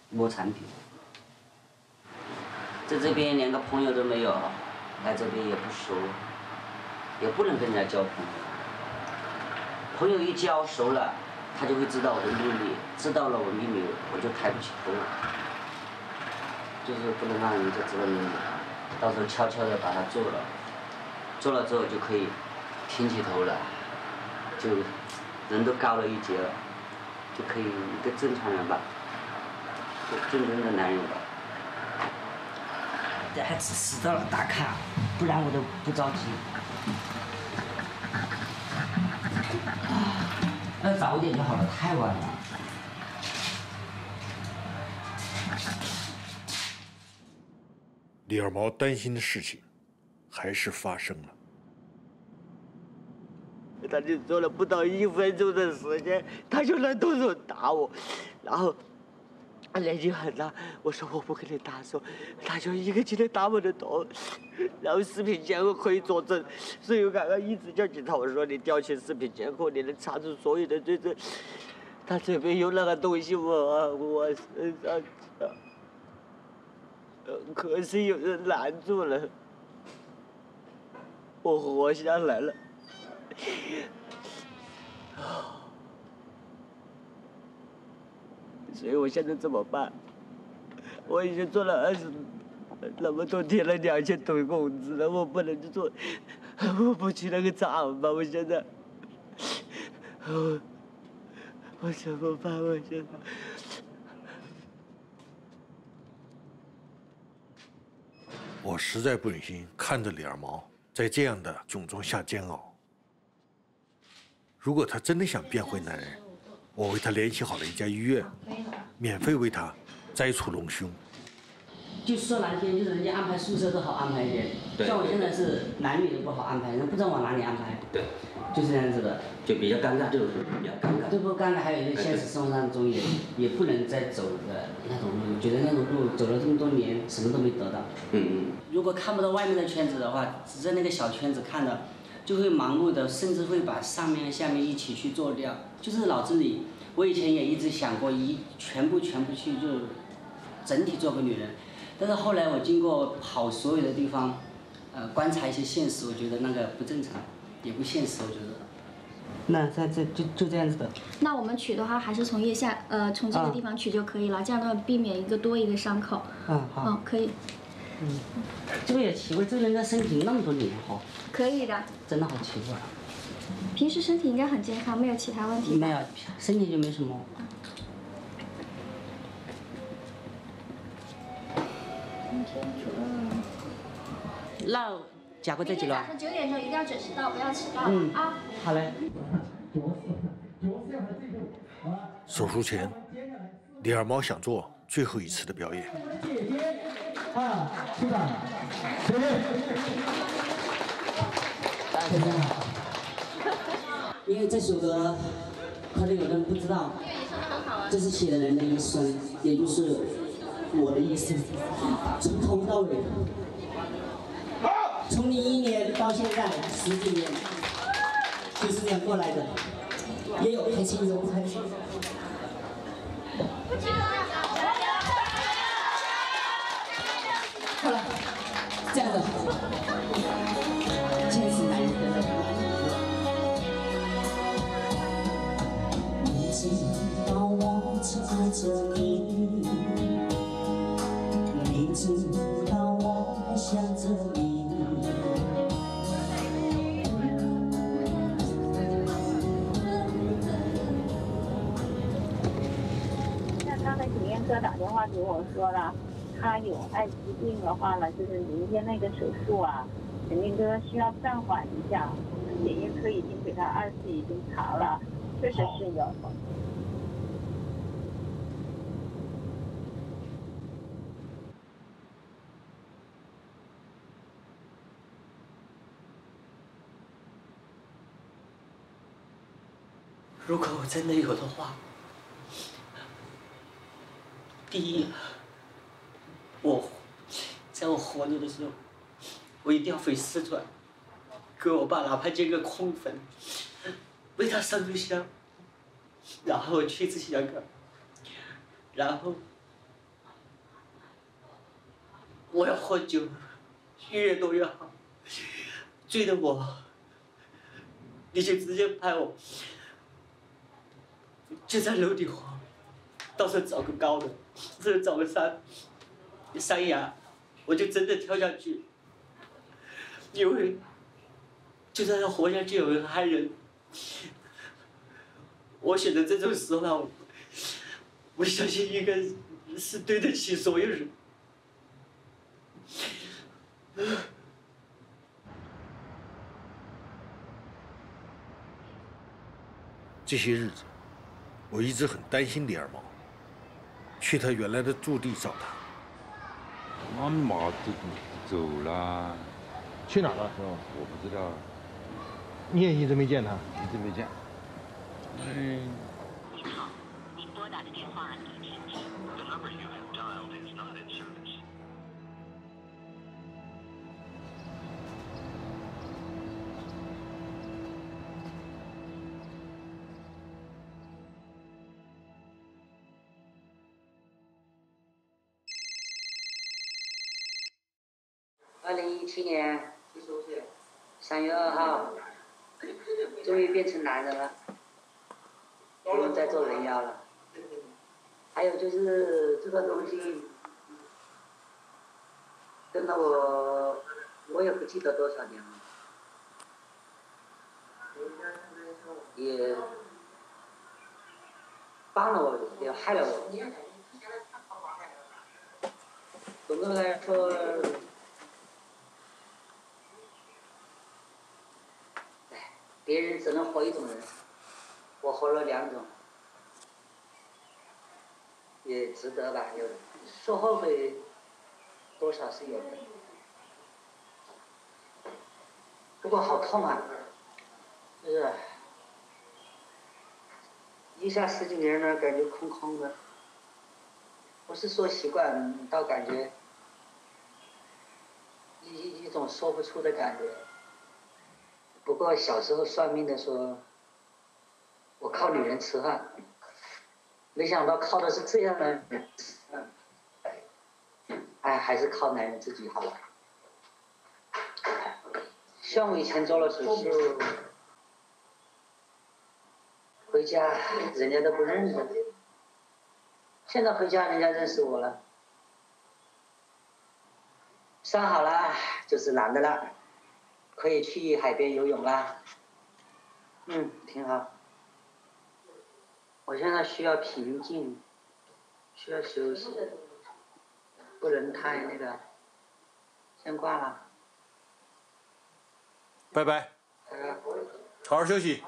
摸产品。在这边连个朋友都没有，来这边也不熟，也不能跟人家交朋友。朋友一交熟了。他就会知道我的秘密，知道了我秘密，我就抬不起头了，就是不能让人家知道秘密，到时候悄悄的把它做了，做了之后就可以挺起头了，就人都高了一截了，就可以一个正常人吧，正正的男人吧。这还迟到了打卡，不然我都不着急。那早点就好了，太晚了。李二毛担心的事情，还是发生了。他就做了不到一分钟的时间，他就能动手打我，然后他年纪很大，我说我不跟你打手，他就一个劲的打我的头，然后视频监控可以作证，所以我刚刚一直叫警察，我说你调取视频监控，你能查出所有的罪证。他这边有那个东西，往我身上，可是有人拦住了，我活下来了。所以我现在怎么办？我已经做了二十那么多天了，两千多工资了，我不能去做，我不去那个厂吧？我现在，我我怎么办？我现在。我实在不忍心看着李二毛在这样的窘状下煎熬。如果他真的想变回男人，我为他联系好了一家医院，免费为他摘除隆胸。就说难听，就是人家安排宿舍都好安排一点，像我现在是男女都不好安排，人不知道往哪里安排。对，就这样子的，就比较尴尬，就是比较尴尬。这不尴尬，还有一个现实生活当中也也不能再走的那种路，觉得那种路走了这么多年，什么都没得到。嗯嗯。如果看不到外面的圈子的话，只在那个小圈子看到。就会盲目的，甚至会把上面下面一起去做掉。就是脑子里，我以前也一直想过一全部全部去就整体做个女人，但是后来我经过跑所有的地方，呃，观察一些现实，我觉得那个不正常，也不现实，我觉得。那在这就就这样子的。那我们取的话，还是从腋下，呃，从这个地方取就可以了，这样的话避免一个多一个伤口。嗯，好。嗯，可以。嗯，这个也奇怪，这个人家身体那么多年哈。可以的。真的好奇怪。平时身体应该很健康，没有其他问题。没有，身体就没什么。今天主二。那贾哥在几楼？早上九点钟一定要准时到，不要迟到嗯啊。好嘞。手术前，李二猫想做最后一次的表演。二，出场，起立。大家好。因为这首歌，可能有的人不知道，这是写的人的一生，也就是我的一生，从头到尾，从零一年到现在十几年，就是这样过来的，也有开心，有不开心。那刚才检验科打电话给我说了，他有艾滋病的话呢，就是明天那个手术啊，检验科需要暂缓一下。检验科已经给他二次已经查了，确实是有。如果我真的有的话，第一，我在我活着的时候，我一定要回四川，给我爸哪怕建个空坟，为他上炷香，然后去一次香港，然后我要喝酒，越多越好，醉的我，你就直接拍我。就在楼顶滑，到时候找个高的，或者找个山山崖，我就真的跳下去。因为就算要活下去，有人害人，我选择这种死法，我相信应该是对得起所有人。这些日子，我一直很担心李二毛，去他原来的驻地找他。俺妈都走了，去哪儿了？我不知道，你也一直没见他？一直没见。嗯，二零一七年三月二号，终于变成男人了，不用再做人妖了。还有就是这个东西，跟了我，我也不记得多少年了，也帮了我，也害了我。总的来说。别人只能活一种人，我活了两种，也值得吧？有说后悔，多少是有的。不过好痛啊，就是一下十几年了，感觉空空的。不是说习惯，倒感觉一一一种说不出的感觉。不过小时候算命的说，我靠女人吃饭，没想到靠的是这样的，哎，还是靠男人自己好。像我以前做了手术，回家人家都不认识，现在回家人家认识我了，伤好了就是男的了。可以去海边游泳啦，嗯，挺好。我现在需要平静，需要休息，不能太那个。先挂了。拜拜。好好休息。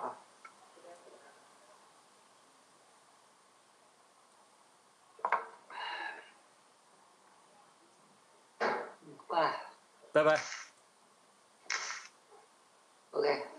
挂了。拜拜。Okay.